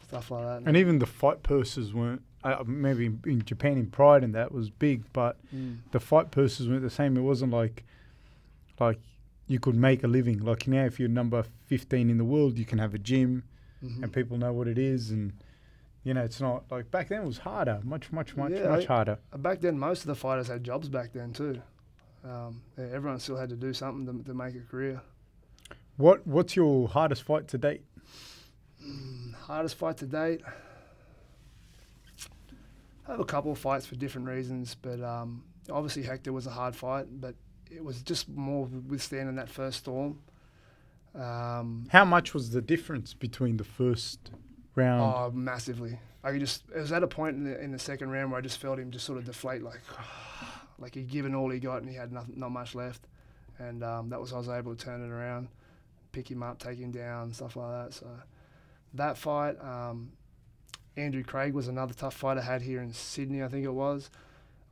stuff like that. And even the fight purses weren't, uh, maybe in, in Japan, in Pride, and that was big, but Mm. the fight purses weren't the same. It wasn't like, like you could make a living. Like now, if you're number 15 in the world, you can have a gym Mhm. and people know what it is. And, you know, it's not like back then it was harder, much, much, much, Yeah, much I- harder. Uh, Back then, most of the fighters had jobs back then too. Um, yeah, everyone still had to do something to, to make a career. What What's your hardest fight to date? Mm, hardest fight to date. I have a couple of fights for different reasons, but um, obviously Hector was a hard fight, but it was just more withstanding that first storm. Um, How much was the difference between the first round? Oh, massively. I could just. It was at a point in the in the second round where I just felt him just sort of deflate, like, like he'd given all he got and he had nothing, not much left, and um, that was I was able to turn it around, pick him up, take him down, stuff like that. So that fight, um, Andrew Craig was another tough fight I had here in Sydney, I think it was.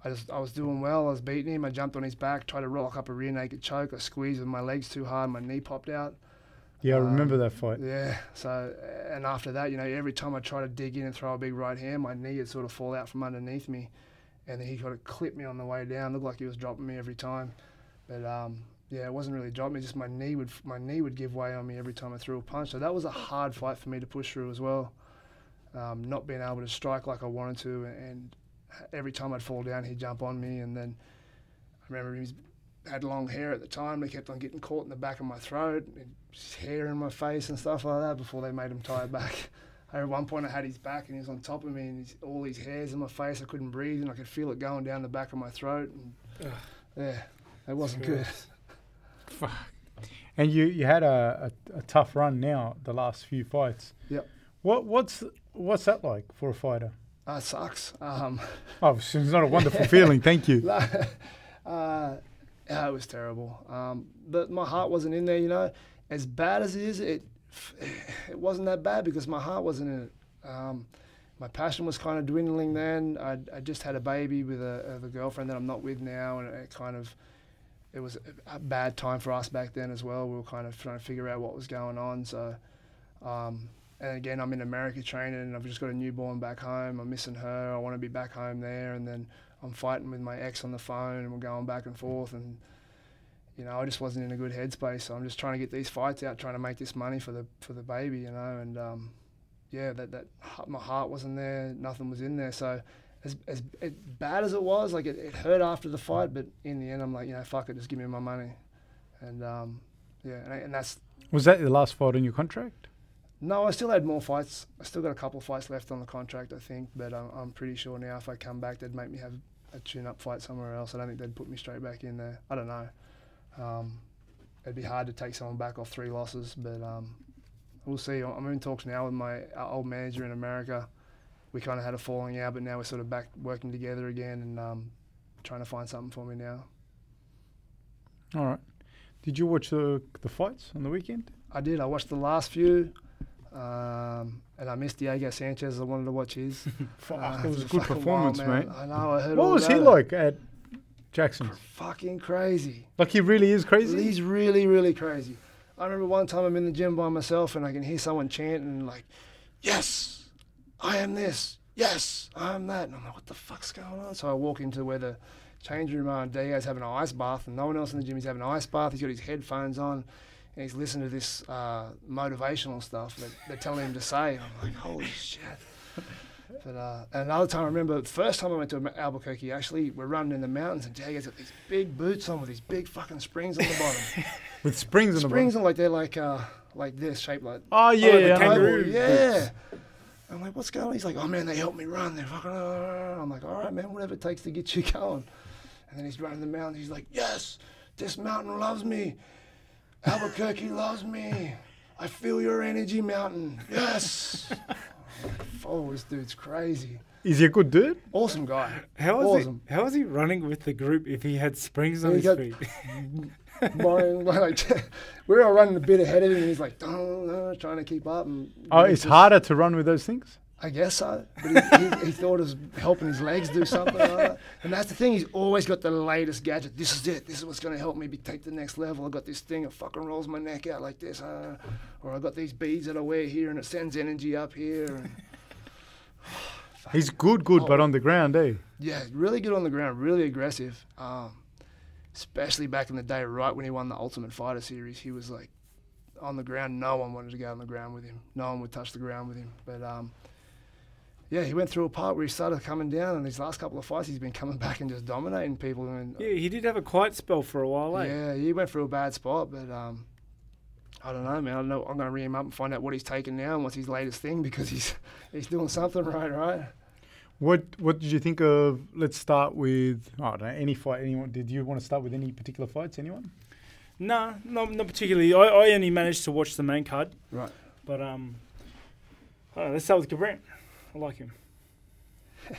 I just I was doing well. I was beating him. I jumped on his back, tried to rock up a rear naked choke. I squeezed with my legs too hard. My knee popped out. yeah, I um, remember that fight. Yeah. So, and after that, you know, every time I try to dig in and throw a big right hand, my knee would sort of fall out from underneath me, and then he kind of clipped me on the way down. Looked like he was dropping me every time, but um, yeah, it wasn't really dropping me. Just my knee would my knee would give way on me every time I threw a punch. So that was a hard fight for me to push through as well. Um, not being able to strike like I wanted to, and every time I'd fall down, he'd jump on me, and then I remember he had long hair at the time. They kept on getting caught in the back of my throat, and hair in my face and stuff like that before they made him tie it back. At one point, I had his back and he was on top of me, and all these hairs in my face. I couldn't breathe, and I could feel it going down the back of my throat. And, yeah, it wasn't good. And you, you had a, a, a tough run now, the last few fights. Yep. What what's what's that like for a fighter? Uh, sucks. Um, Oh, it's not a wonderful feeling. Thank you. uh, yeah, it was terrible. Um, but my heart wasn't in there, you know. As bad as it is, it it wasn't that bad because my heart wasn't in it. Um, my passion was kind of dwindling then. I I just had a baby with a, a girlfriend that I'm not with now, and it kind of it was a- bad time for us back then as well. We were kind of trying to figure out what was going on. So, um, and again, I'm in America training, and I've just got a newborn back home. I'm missing her. I want to be back home there, and then I'm fighting with my ex on the phone, and we're going back and forth, and you know, I just wasn't in a good headspace. So I'm just trying to get these fights out, trying to make this money for the for the baby, you know, and um, yeah, that that my heart wasn't there, nothing was in there. So as as, as bad as it was, like it, it hurt after the fight, but in the end, I'm like, you know, fuck it, just give me my money, and um, yeah, and, and that's Was that the last fight on your contract? No, I still had more fights. I still got a couple of fights left on the contract, I think. But I'm, I'm pretty sure now if I come back, they'd make me have a tune-up fight somewhere else. I don't think they'd put me straight back in there. I don't know. Um, it'd be hard to take someone back off three losses, but um, we'll see. I'm in talks now with my old manager in America. We kind of had a falling out, but now we're sort of back working together again and um, trying to find something for me now. All right. Did you watch the the fights on the weekend? I did. I watched the last few, um, and I missed Diego Sanchez. I wanted to watch his. Fuck, Uh, it was a good performance, wild, mate. I know. I heard. What was he like at Jackson? Fucking crazy. Like he really is crazy. He's really, really crazy. I remember one time I'm in the gym by myself and I can hear someone chanting like, "Yes, I am this. Yes, I am that." And I'm like, "What the fuck's going on?" So I walk into where the change room are and Diego's having an ice bath and no one else in the gym. is having an ice bath. He's got his headphones on and he's listening to this uh, motivational stuff that they're telling him to say. I'm like, "Holy shit." But uh, and another time, I remember the first time I went to Albuquerque. Actually, we're running in the mountains, and Diego's got these big boots on with these big fucking springs on the bottom. with springs in the springs on like they're like uh like this shaped like Oh yeah, like yeah. Kangaroo. yeah. I'm like, what's going on? He's like, oh man, they helped me run. They're fucking. Uh, I'm like, all right, man, whatever it takes to get you going. And then he's running the mountain. He's like, yes, this mountain loves me. Albuquerque loves me. I feel your energy, mountain. Yes. Oh, this dude's crazy. Is he a good dude? Awesome guy. How is Awesome. he? How is he running with the group if he had springs on He his got- feet? Mine, like, we're all running a bit ahead of him, and he's like, "Dun, dun," trying to keep up. And Oh, it's just- harder to run with those things. I guess so. But he, he, he thought it was helping his legs do something like that. And that's the thing, he's always got the latest gadget. This is it. This is what's going to help me be, take the next level. I got this thing that fucking rolls my neck out like this. Uh, or I got these beads that I wear here and it sends energy up here. And He's good, good, but Oh. on the ground, eh? yeah, really good on the ground, really aggressive. Um, especially back in the day, right when he won the Ultimate Fighter series, he was like on the ground. No one wanted to go on the ground with him. No one would touch the ground with him. But um, yeah, he went through a part where he started coming down, and these last couple of fights, he's been coming back and just dominating people. And yeah, he did have a quiet spell for a while, eh? yeah, he went through a bad spot, but um, I don't know, man. I don't know. I'm gonna ring him up and find out what he's taking now and what's his latest thing because he's he's doing something right, right? What What did you think of? Let's start with I don't know any fight. Anyone? Did you want to start with any particular fights? Anyone? No, no, not particularly. I, I only managed to watch the main card, Right. but um, I don't know, let's start with Garbrandt. I like him.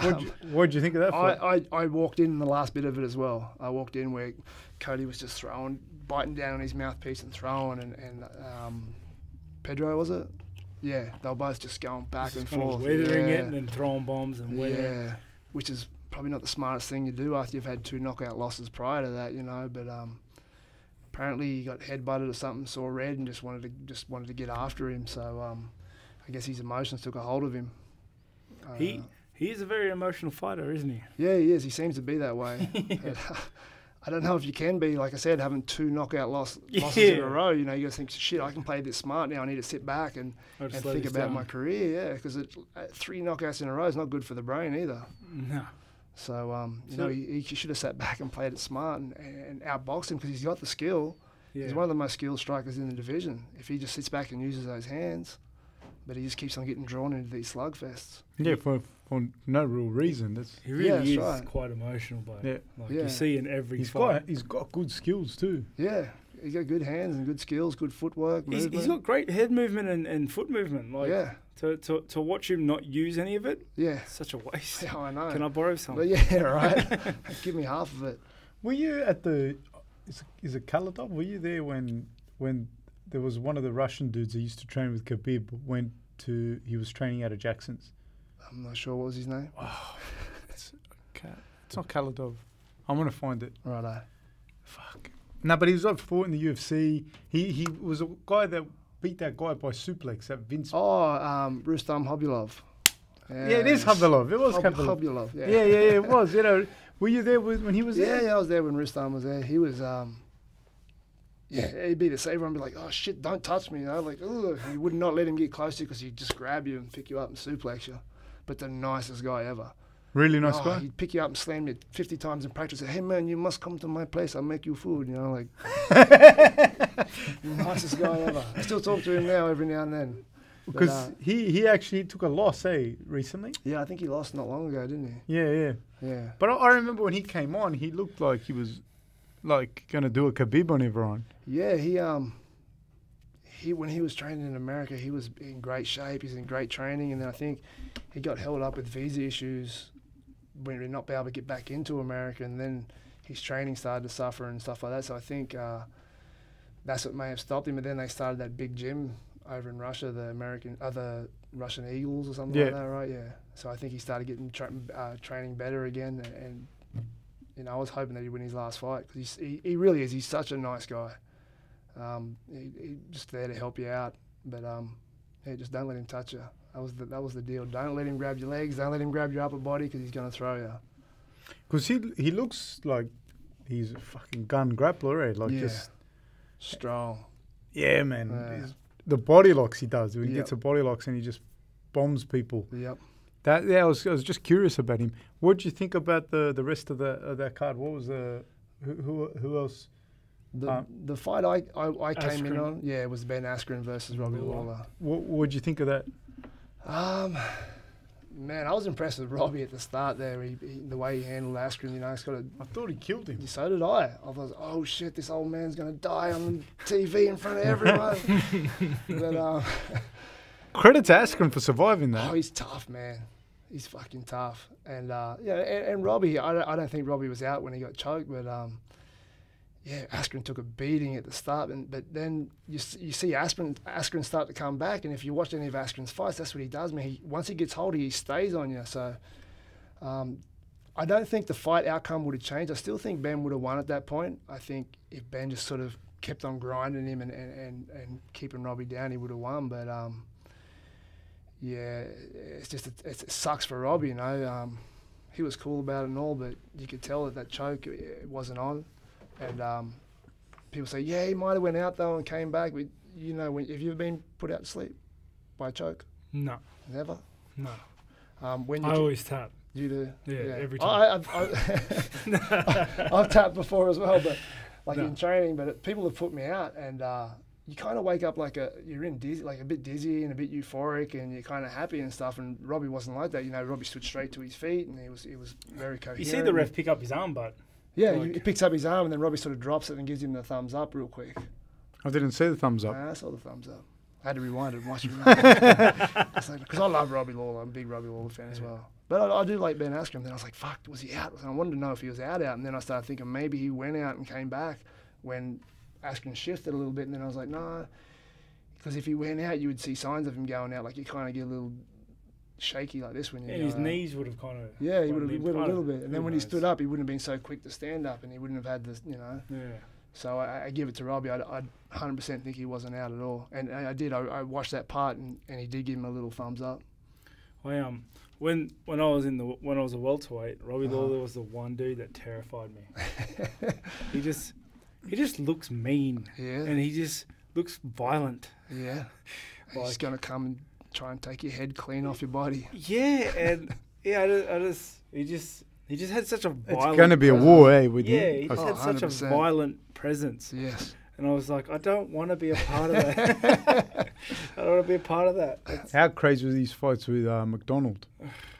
What Um, What did you think of that fight? I, I, I walked in the last bit of it as well. I walked in where Cody was just throwing, biting down on his mouthpiece and throwing, and, and um, Pedro, was it? Yeah, they were both just going back and Kind of forth. weathering yeah. it and then throwing bombs and weathering. Yeah, which is probably not the smartest thing you do after you've had two knockout losses prior to that, you know. But um, apparently he got headbutted or something, saw red, and just wanted to just wanted to get after him. So um, I guess his emotions took a hold of him. Uh, He he is a very emotional fighter, isn't he? yeah, he is. He seems to be that way. But, I don't know if you can be, like I said, having two knockout loss, losses in a row. You know, you got to think, shit, I can play this smart now. I need to sit back and, and think about down. my career. Yeah, because uh, three knockouts in a row is not good for the brain either. No. So, um, you So- know, he, he should have sat back and played it smart and, and outboxed him because he's got the skill. Yeah. He's one of the most skilled strikers in the division. If he just sits back and uses those hands, but he just keeps on getting drawn into these slugfests. yeah, for for no real reason. That's he really Yeah, that's is right. quite emotional, but Yeah. like Yeah. you see in every he's fight. got he's got good skills too. Yeah, he's got good hands and good skills, good footwork, He's, he's got great head movement and, and foot movement. Like yeah, to, to to watch him not use any of it, yeah. such a waste. Yeah, I know. Can I borrow some? But yeah, right. Give me half of it. Were you at the? Is, is it Kaladov? Were you there when when there was one of the Russian dudes that used to train with Khabib went to? He was training out of Jackson's. I'm not sure what was his name. It's Ka- it's not Kaladov. I'm gonna find it. Righto. Fuck. No, but he was up fought in the UFC. He he was a guy that beat that guy by suplex. at Vince. Oh, um, Rustam Khabilov. yeah, it is Khabilov. It was Hob-. Khabilov. Yeah. Yeah, yeah, yeah, it was. You know, were you there with, when he was Yeah, there? yeah, I was there when Rustam was there. He was, um, yeah, he'd be the saver and be like, oh shit, don't touch me. You know, like, ugh. You would not let him get close to you because he'd just grab you and pick you up and suplex you. But the nicest guy ever. Really nice Oh, guy. He'd pick you up and slam you 50 times in practice. Say, hey, man, you must come to my place. I'll make you food. You know, like, nicest guy ever. I still talk to him now every now and then. Because uh, he, he actually took a loss, eh, recently. yeah, I think he lost not long ago, didn't he? Yeah, yeah. Yeah. But I, I remember when he came on, he looked like he was like gonna do a Khabib on everyone. Yeah, he um he when he was training in America, he was in great shape. He's in great training, and then I think he got held up with visa issues when he not be able to get back into America, and then his training started to suffer and stuff like that. So I think uh, that's what may have stopped him. But then they started that big gym over in Russia, the American other Russian Eagles or something like that, right? Yeah. So I think he started getting tra- uh, training better again, and, and you know I was hoping that he'd win his last fight because he he really is. He's such a nice guy. Um, he, he just there to help you out, but um, yeah, just don't let him touch you. That was the that was the deal. Don't let him grab your legs. Don't let him grab your upper body because he's gonna throw you. Because he he looks like he's a fucking gun grappler, eh? Like Yeah. just Strong. yeah, man. Yeah. The body locks he does when he Yep. gets the body locks and he just bombs people. Yep. That yeah, I was, I was just curious about him. What did you think about the the rest of the of that card? What was the who who, who else? The Um, the fight I I, I came in on, yeah, it was Ben Askren versus Robbie Lawler. What what do you think of that? Um, man, I was impressed with Robbie at the start there. He, he, the way he handled Askren, you know, he's got a I thought he killed him. So did I. I was, oh shit, this old man's gonna die on TV in front of everyone. but um, Credit to Askren for surviving that. oh, he's tough, man. He's fucking tough. And uh, yeah, and, and Robbie, I don't, I don't think Robbie was out when he got choked, but um, yeah, Askren took a beating at the start, and but then you you see Askren Askren start to come back, and if you watch any of Askren's fights, that's what he does. Man, he once he gets hold, he stays on you. So. Um, I don't think the fight outcome would have changed. I still think Ben would have won at that point. I think if Ben just sort of kept on grinding him and, and, and, and keeping Robbie down, he would have won. But um, yeah, it's just it's, it sucks for Rob, You know, um, he was cool about it and all, but you could tell that that choke it, wasn't on. And um, people say, yeah, he might have went out though and came back. But you know, when, have you ever been put out to sleep by a choke? No, Never. no. Um, when you I always tap. you do? Yeah, every I, I've, I've, I've tapped before as well, but like No. in training. But it, people have put me out, and uh, you kind of wake up like a you're in dizzy, like a bit dizzy and a bit euphoric, and you're kind of happy and stuff. And Robbie wasn't like that. You know, Robbie stood straight to his feet, and he was he was very coherent. You see the ref pick up his arm, but Yeah, like- he, he picks up his arm, and then Robbie sort of drops it and gives him the thumbs up real quick. I didn't see the thumbs up. Nah, I saw the thumbs up. I had to rewind it and watch it. Because I love Robbie Lawler. I'm a big Robbie Lawler fan as well. But I, I do like Ben Askren. Then I was like, fuck, was he out? And I wanted to know if he was out out. And then I started thinking maybe he went out and came back when Askren shifted a little bit. And then I was like, nah. Because if he went out, you would see signs of him going out. Like you kind of get a little shaky like this when you go his out. knees would have kind of. Yeah, he would have went a little bit. And then when he stood up, he wouldn't have been so quick to stand up and he wouldn't have had this, you know. Yeah. So I, I give it to Robbie. I, I 100% think he wasn't out at all. And I, I did. I, I watched that part and, and he did give him a little thumbs up. I um when when I was in the when I was a welterweight, Robbie Uh-huh. Lawler was the one dude that terrified me. he just he just looks mean Yeah. and he just looks violent. yeah. He's going to come and try and take your head clean off your body. Yeah, and yeah, I just, I just he just he just had such a It's violent. going to be a presence. war, eh? With Yeah, he just Oh, had such a 100%. violent presence, Yes. and I was like, I don't want to be a part of that. I don't want to be a part of that. It's- How crazy were these fights with uh, MacDonald?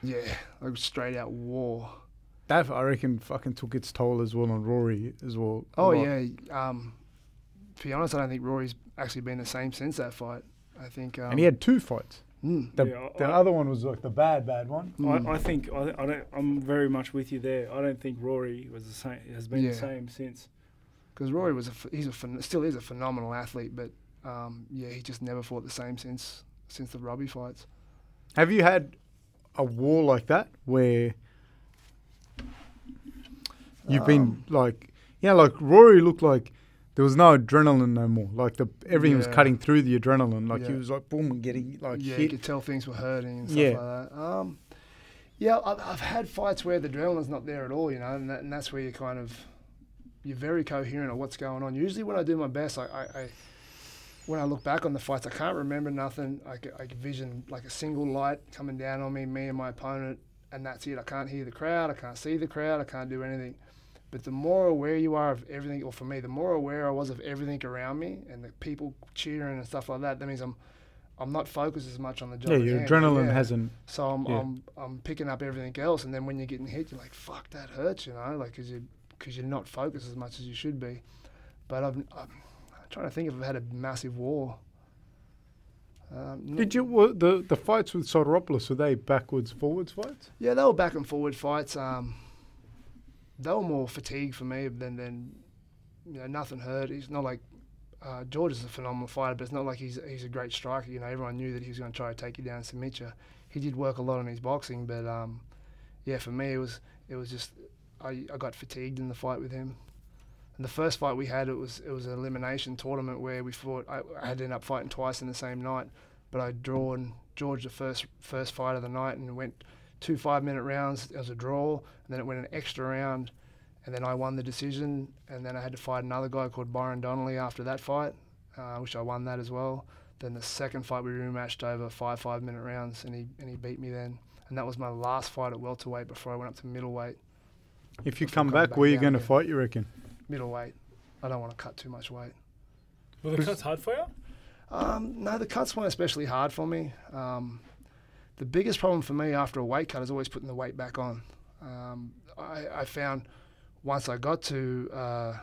Yeah. Like straight out war. That I reckon fucking took its toll as well on Rory as well. Oh, yeah. Um, to be honest, I don't think Rory's actually been the same since that fight. I think. Um, and he had two fights. mm, The, Yeah, the I- other one was like the bad, bad one. mm. I, I think I, I don't. I'm very much with you there. I don't think Rory was the same. Has been Yeah. the same since. because Rory was a he's a still is a phenomenal athlete, but um, yeah, he just never fought the same since since the Robbie fights. Have you had a war like that where you've been Um, like, yeah, like Rory looked like there was no adrenaline no more. Like the everything was cutting through the adrenaline. Like he was like boom and getting like yeah, you could tell things were hurting and stuff Yeah. like that. Um, yeah, I've, I've had fights where the adrenaline's not there at all, you know, and, that, and that's where you kind of you're very coherent of what's going on. Usually, when I do my best, I, I, I when I look back on the fights, I can't remember nothing. I I could vision like a single light coming down on me, me and my opponent, and that's it. I can't hear the crowd. I can't see the crowd. I can't do anything. But the more aware you are of everything, or for me, the more aware I was of everything around me and the people cheering and stuff like that, that means I'm, I'm not focused as much on the job. Yeah, your hand. adrenaline Yeah. hasn't. So I'm, Yeah. I'm, I'm picking up everything else, and then when you're getting hit, you're like, "Fuck, that hurts," you know, like because you because you're not focused as much as you should be. But I'm, I'm trying to think if I've had a massive war. Um, Did you were the the fights with Sotiropoulos were they backwards forwards fights? Yeah, they were back and forward fights. Um, they were more fatigue for me than than you know nothing hurt. He's not like uh, George is a phenomenal fighter, but it's not like he's he's a great striker. You know, everyone knew that he was going to try to take you down and submit you. He did work a lot on his boxing, but um, yeah, for me it was it was just I, I got fatigued in the fight with him. And the first fight we had, it was it was an elimination tournament where we fought. I, I had to end up fighting twice in the same night, but I'd drawn George the first first fight of the night and went two five minute rounds. It was a draw, and then it went an extra round, and then I won the decision. And then I had to fight another guy called Byron Donnelly after that fight, uh, which I won that as well. Then the second fight we rematched over five five minute rounds, and he and he beat me then. And that was my last fight at welterweight before I went up to middleweight. If you come back, back where you going to fight? You reckon? Middleweight. I don't want to cut too much weight. Were the cuts hard for you? Um, no, the cuts weren't especially hard for me. Um, the biggest problem for me after a weight cut is always putting the weight back on. Um, I, I found once I got to uh,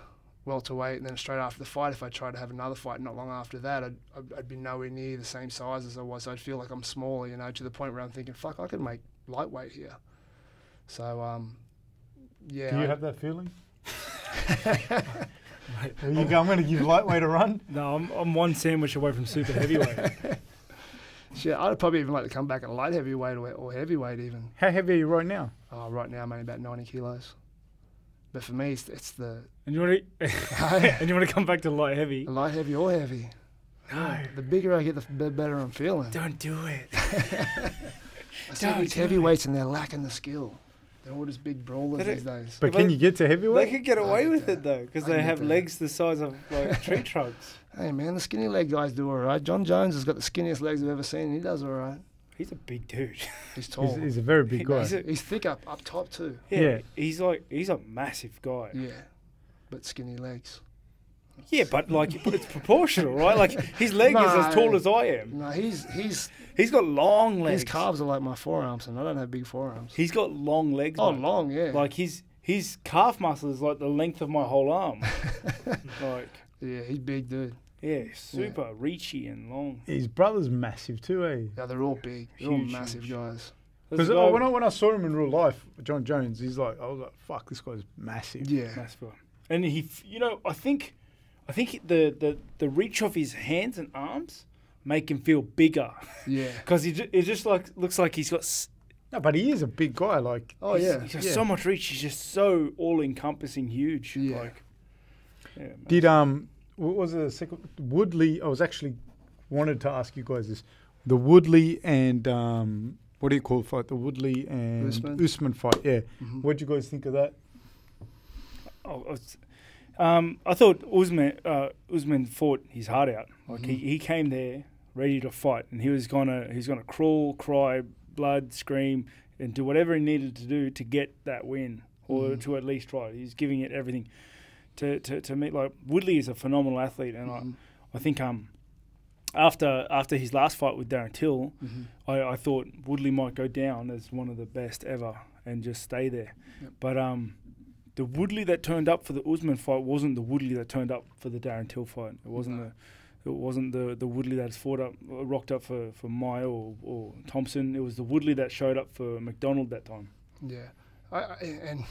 welterweight and then straight after the fight, if I tried to have another fight not long after that, I'd, I'd, I'd be nowhere near the same size as I was. I'd feel like I'm smaller, you know, to the point where I'm thinking, fuck, I could make lightweight here. So, um, yeah. Do you I- have that feeling? There you go. I'm going to give lightweight a run. No, I'm, I'm one sandwich away from super heavyweight. Shit, I'd probably even like to come back at light heavyweight or, or heavyweight even. How heavy are you right now? Uh, right now I'm only about 90 kilos. But for me, it's, it's the and you want to and you want to come back to light heavy? light heavy or heavy. No, The bigger I get, the better I'm feeling. don't do it. I see don't these do heavyweights and they're lacking the skill. They're all just big brawlers They these days. But Yeah, can you get to heavyweight? They could get away with get it though, because they get have that. legs the size of like tree trunks. Hey man, the skinny leg guys do all right. Jon Jones has got the skinniest legs I've ever seen. and He does all right. He's a big dude. He's tall. He's, he's a very big guy. He's a- He's thick up up top too. Yeah, Yeah. he's like he's a massive guy. Yeah, but skinny legs. Yeah, but like it's proportional, right? Like his leg is as tall as I am. No, he's he's He's got long legs. his calves are like my forearms, and I don't have big forearms. He's got long legs. Oh, mate. long, yeah. Like his his calf muscle is like the length of my whole arm. like yeah, he's big dude. yeah, super reachy and long. His brother's massive too, eh? Yeah, they're all big. They're all massive huge. guys. Because There's when I when I saw him in real life, Jon Jones, he's like, I was like, fuck, this guy's massive. Yeah. Massive. And he, you know, I think, I think the the the reach of his hands and arms make him feel bigger Yeah. because he it just like looks like he's got. s- No, but he is a big guy. Like, Oh he's- yeah. he's got yeah. so much reach. He's just so all encompassing, huge. Yeah. Like, yeah, did um, what was the second Woodley? I was actually wanted to ask you guys this: the Woodley and um, what do you call the fight? The Woodley and Usman. Usman fight. Yeah. Mhm. What do you guys think of that? Oh, I was- um, I thought Usman uh, Usman fought his heart out. Like he, Mhm. he came there ready to fight, and he was gonna he's gonna crawl, cry, blood, scream, and do whatever he needed to do to get that win, or Mhm. to at least try. it. He's giving it everything. To to to meet like Woodley is a phenomenal athlete, and Mhm. I I think um after after his last fight with Darren Till, Mhm. I, I thought Woodley might go down as one of the best ever and just stay there. Yep. But um, the Woodley that turned up for the Usman fight wasn't the Woodley that turned up for the Darren Till fight. It wasn't No. the it wasn't the, the Woodley that's fought up uh, rocked up for, for Maia or, or Thompson. It was the Woodley that showed up for MacDonald that time. Yeah. I, I, and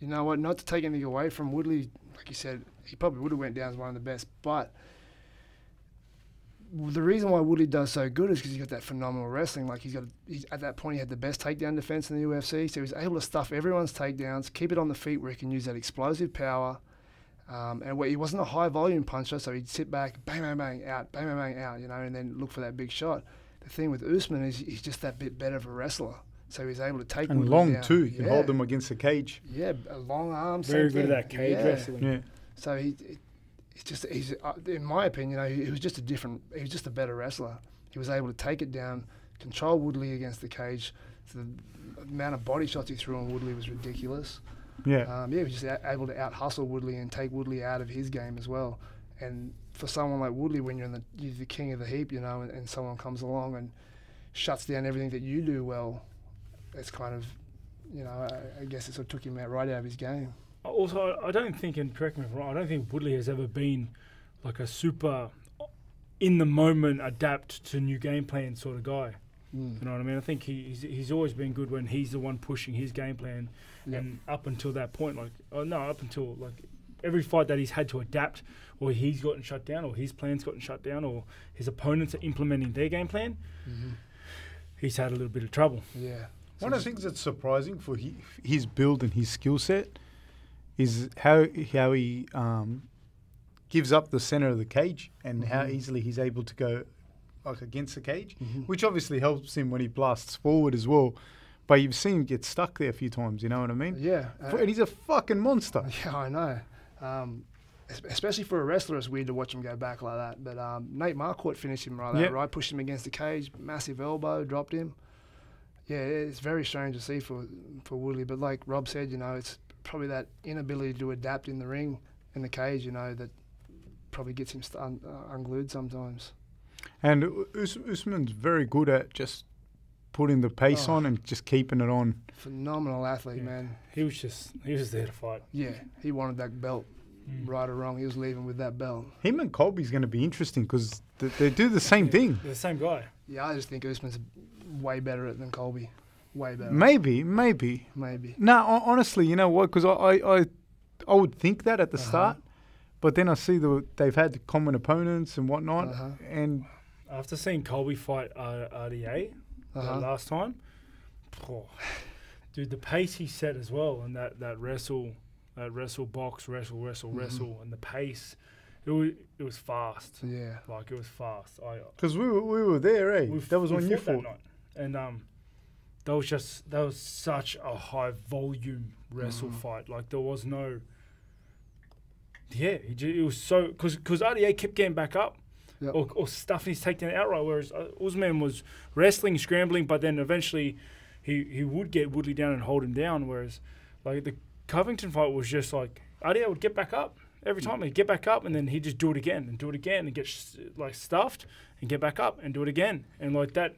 you know what? Not to take anything away from Woodley, like you said, he probably would have went down as one of the best. But the reason why Woodley does so good is because he's got that phenomenal wrestling. Like he's got, he's, at that point, he had the best takedown defense in the UFC. So he was able to stuff everyone's takedowns, keep it on the feet where he can use that explosive power. Um, and where he wasn't a high volume puncher, so he'd sit back, bang, bang, bang, out, bang, bang, bang, out, you know, and then look for that big shot. The thing with Usman is he's just that bit better of a wrestler. So he's able to take And Woodley long down. too. You can Yeah. hold them against the cage. Yeah, a long arm. Very good at that cage Yeah. wrestling. Yeah. So he, it- he's just he's uh, in my opinion, you know, he, he was just a different. He was just a better wrestler. He was able to take it down, control Woodley against the cage. So the, amount of body shots he threw on Woodley was ridiculous. Yeah. Um, yeah, he was just a- able to out hustle Woodley and take Woodley out of his game as well. And for someone like Woodley, when you're in the you're the king of the heap, you know, and, and someone comes along and shuts down everything that you do well, it's kind of, you know, I, I guess it sort of took him out right out of his game. Also, I- don't think, and correct me if I'm wrong, I don't think Woodley has ever been like a super in the moment adapt to new game plan sort of guy. Mm. You know what I mean? I think he, he's, he's always been good when he's the one pushing his game plan. Yep. And up until that point, like, oh no, up until like every fight that he's had to adapt, or he's gotten shut down, or his plan's gotten shut down, or his opponents are implementing their game plan, Mhm. he's had a little bit of trouble. Yeah. One of the things that's surprising for he, his build and his skill set is how how he um, gives up the center of the cage and how Mhm. easily he's able to go like against the cage, Mhm. which obviously helps him when he blasts forward as well. But you've seen him get stuck there a few times. You know what I mean? Yeah. Uh, and he's a fucking monster. Yeah, I know. Um, especially for a wrestler, it's weird to watch him go back like that. But um, Nate Marquardt finished him right Yeah. there, right? Pushed him against the cage, massive elbow, dropped him. Yeah, it's very strange to see for for Woodley. But like Rob said, you know, it's probably that inability to adapt in the ring, in the cage, you know, that probably gets him un- uh, unglued sometimes. And Us- Usman's very good at just putting the pace Oh. on and just keeping it on. Phenomenal athlete, Yeah. man. He was just he was there to fight. Yeah, he wanted that belt, Mm. right or wrong. He was leaving with that belt. Him and Colby's going to be interesting because th- they do the same thing. They're the same guy. Yeah, I just think Usman's way better at than Colby. Way better. Maybe, maybe. Maybe. No, ho- honestly, you know what? Because I, I, I, I would think that at the Uh-huh. start, but then I see the they've had common opponents and whatnot, Uh-huh. and After seeing Colby fight uh, RDA Uh-huh. last time, oh, dude, the pace he set as well, and that, that wrestle, that wrestle box, wrestle, wrestle, Mhm. wrestle, and the pace, it was it was fast. Yeah. Like it was fast. I because we were we were there, eh? we that was we when you fought that night, and um, that was just that was such a high volume wrestle Mhm. fight. Like there was no. Yeah, he it was so because because RDA kept getting back up, Yep. or, or stuffing his takedown outright. Whereas uh, Usman was wrestling, scrambling, but then eventually he he would get Woodley down and hold him down. Whereas like the Covington fight was just like RDA would get back up every time. He'd get back up and then he'd just do it again and do it again and get like stuffed and get back up and do it again. And like that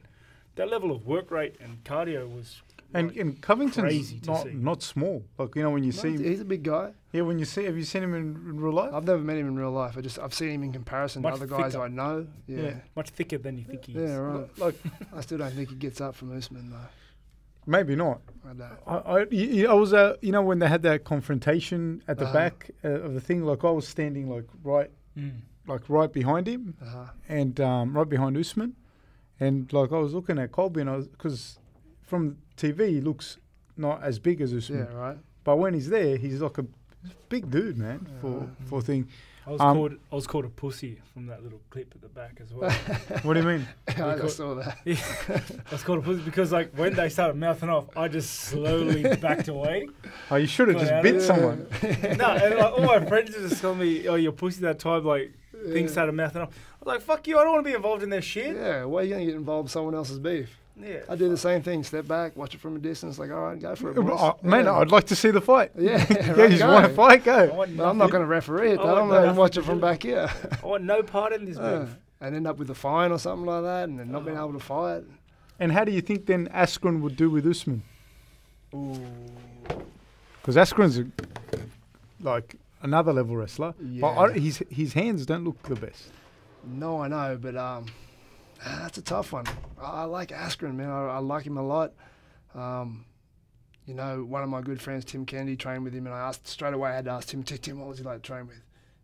that level of work rate and cardio was And, like, and Covington's crazy to not see. not small. Like you know when you No, see he's, him, he's a big guy. yeah, when you see have you seen him in, in real life? I've never met him in real life. I just I've seen him in comparison Much to other guys. I know. Yeah. Yeah. much thicker than you think he is. Yeah, right. Like I still don't think he gets up from Usman though. maybe not. I don't. I, I, y- y- I was, uh, you know, when they had that confrontation at the Uh-huh. back uh, of the thing, like I was standing like right, Mm. like right behind him, Uh-huh. and um, right behind Usman, and like I was looking at Colby, and I was because from TV he looks not as big as Usman, Yeah, right. but when he's there, he's like a big dude, man, for Yeah. for thing. I was Um, called I was called a pussy from that little clip at the back as well. What do you mean? I, I saw that. Yeah, I was called a pussy because like when they started mouthing off, I just slowly backed away. Oh, you should have just bit someone. no, and like, all my friends just told me, "Oh, you're pussy." That time, like things Yeah. started mouthing off. I was like, "Fuck you! I don't want to be involved in their shit." Yeah, why are you gonna get involved in someone else's beef? Yeah, I do the same thing. Step back, watch it from a distance. Like, all right, go for it, boys. Uh, man. I'd like to see the fight. yeah, yeah, right, you just go. want to fight, go. But I'm not going to referee it. I though. want I'm going to watch it from back here. I want no part in this Yeah. move. and end up with a fine or something like that, and then not being Oh. able to fight. And how do you think then Askren would do with Usman? Because Askren's a, like another level wrestler, but I, his his hands don't look the best. no, I know, but um, ah, that's a tough one. I, I like Askren, man. I, I like him a lot. Um, you know, one of my good friends, Tim Kennedy, trained with him, and I asked straight away. I had to ask Tim, "Tim, what was he like to train with?"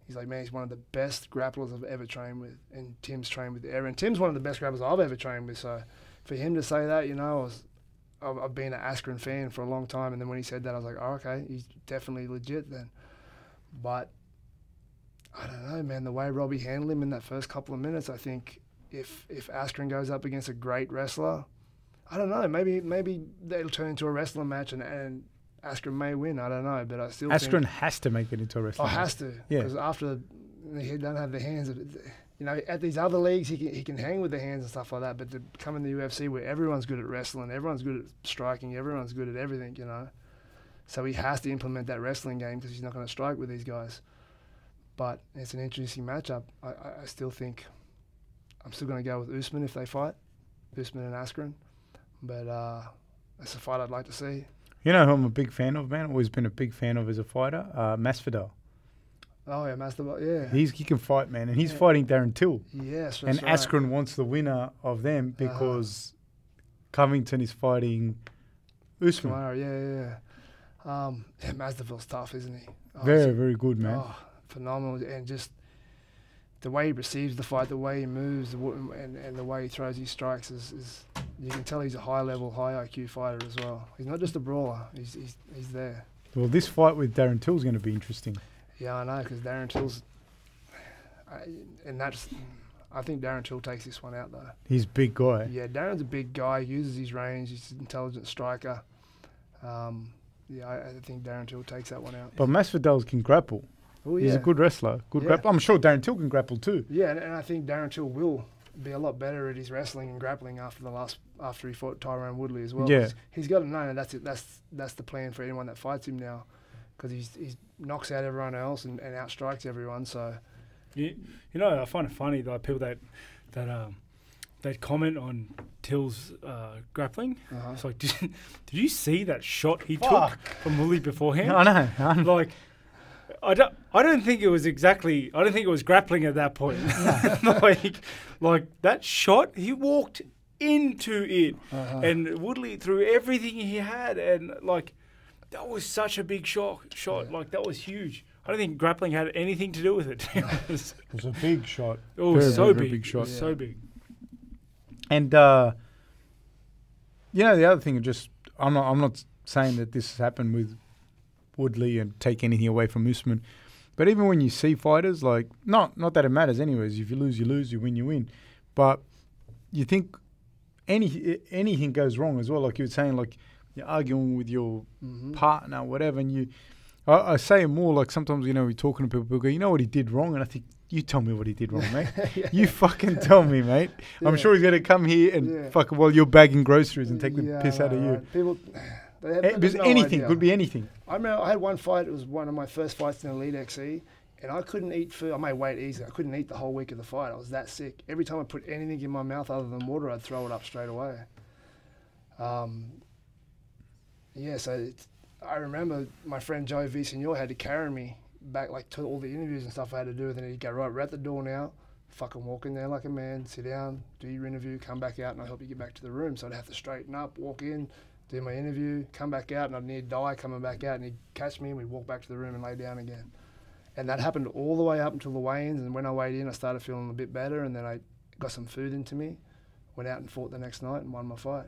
He's like, "Man, he's one of the best grapplers I've ever trained with." And Tim's trained with Aaron. Tim's one of the best grapplers I've ever trained with. So, for him to say that, you know, I was, I've, I've been an Askren fan for a long time, and then when he said that, I was like, "Oh, okay, he's definitely legit then." But I don't know, man. The way Robbie handled him in that first couple of minutes, I think if if Askren goes up against a great wrestler, I don't know. Maybe maybe they'll turn into a wrestling match and and Askren may win. I don't know, but I still Askren has to make it into a wrestling. oh has to Yeah. because after he don't have the hands of you know, at these other leagues, he can he can hang with the hands and stuff like that. But to come in the UFC where everyone's good at wrestling, everyone's good at striking, everyone's good at everything, you know. So he has to implement that wrestling game because he's not going to strike with these guys. But it's an interesting matchup. I, I, still think I'm still going to go with Usman if they fight, Usman and Askren. But uh, that's a fight I'd like to see. You know who I'm a big fan of, man? Always been a big fan of as a fighter? Uh, Masvidal. Oh yeah, Master. Yeah. He's, he can fight, man. And he's Yeah. fighting Darren Till. yes. and right. Askren wants the winner of them Uh-huh. because Covington is fighting Usman. Kamaru, yeah, yeah, yeah. Um, yeah, Masvidal's tough, isn't he? Oh, Very, very good, man. Oh, phenomenal, and just the way he receives the fight, the way he moves, and, and the way he throws his strikes is, is you can tell he's a high level, high IQ fighter as well. He's not just a brawler; he's he's, he's there. Well, this fight with Darren Till is going to be interesting. Yeah, I know because Darren Till's, I, and that's. I think Darren Till takes this one out though. He's a big guy. Yeah, Darren's a big guy. He uses his range. He's an intelligent striker. Um, yeah, I, I think Darren Till takes that one out. But Masvidal can grapple. Oh, He's yeah. a good wrestler. Good Yeah. grapple. I'm sure Darren Till can grapple too. Yeah, and, and I think Darren Till will be a lot better at his wrestling and grappling after the last after he fought Tyron Woodley as well. Yeah. 'Cause he's got to know that that's it. That's that's the plan for anyone that fights him now, because he's he knocks out everyone else and, and outstrikes everyone. So You, you know, I find it funny like people that that um that comment on Till's uh, grappling. uh It's like, did, did you see that shot he Fuck. took from Woodley beforehand? I know. I know. like I don't I don't think it was exactly I don't think it was grappling at that point. like like that shot he walked into it Uh-huh. and Woodley threw everything he had and like that was such a big shock shot Yeah. like that was huge. I don't think grappling had anything to do with it. it was, a big shot. it was so very, very big. big shot. It was so big. And uh, you know the other thing, just I'm not I'm not saying that this has happened with Woodley and take anything away from Usman, but even when you see fighters like not not that it matters anyways. If you lose, you lose. You win, you win. But you think any anything goes wrong as well. Like you were saying, like you're arguing with your Mhm. partner, whatever, and you. I, I say it more like sometimes you know we're talking to people, people go, you know what he did wrong, and I think you tell me what he did wrong, mate. Yeah. You fucking tell me, mate. I'm sure he's gonna come here and Yeah. fuck while you're bagging groceries and take the Yeah, piss out of you. right? People, they have, because have no anything idea. could be anything. I remember I had one fight. It was one of my first fights in the Elite XC, and I couldn't eat food. I made weight easy. I couldn't eat the whole week of the fight. I was that sick. Every time I put anything in my mouth other than water, I'd throw it up straight away. Um, yeah, so it's, I remember my friend Joe Vissignor had to carry me back, like to all the interviews and stuff I had to do. And then he'd go, right, we're at the door now. Fucking walk in there like a man, sit down, do your interview, come back out, and I'll help you get back to the room. So I'd have to straighten up, walk in, do my interview, come back out, and I'd near die coming back out, and he'd catch me, and we'd walk back to the room and lay down again. And that happened all the way up until the weigh-ins, and when I weighed in, I started feeling a bit better, and then I got some food into me, went out and fought the next night and won my fight.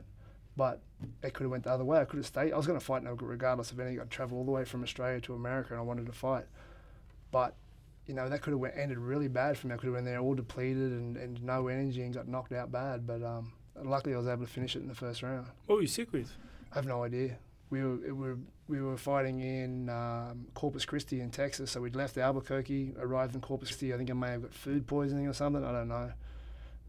But it could have went the other way. I could have stayed. I was going to fight no regardless of anything. I'd travel all the way from Australia to America, and I wanted to fight. But you know that could have went, ended really bad for me. I could have been there all depleted and, and no energy and got knocked out bad. But um, luckily, I was able to finish it in the first round. What were you sick with? I have no idea. We were, we were, we were fighting in um, Corpus Christi in Texas, so we'd left Albuquerque, arrived in Corpus Christi. I think I may have got food poisoning or something. I don't know.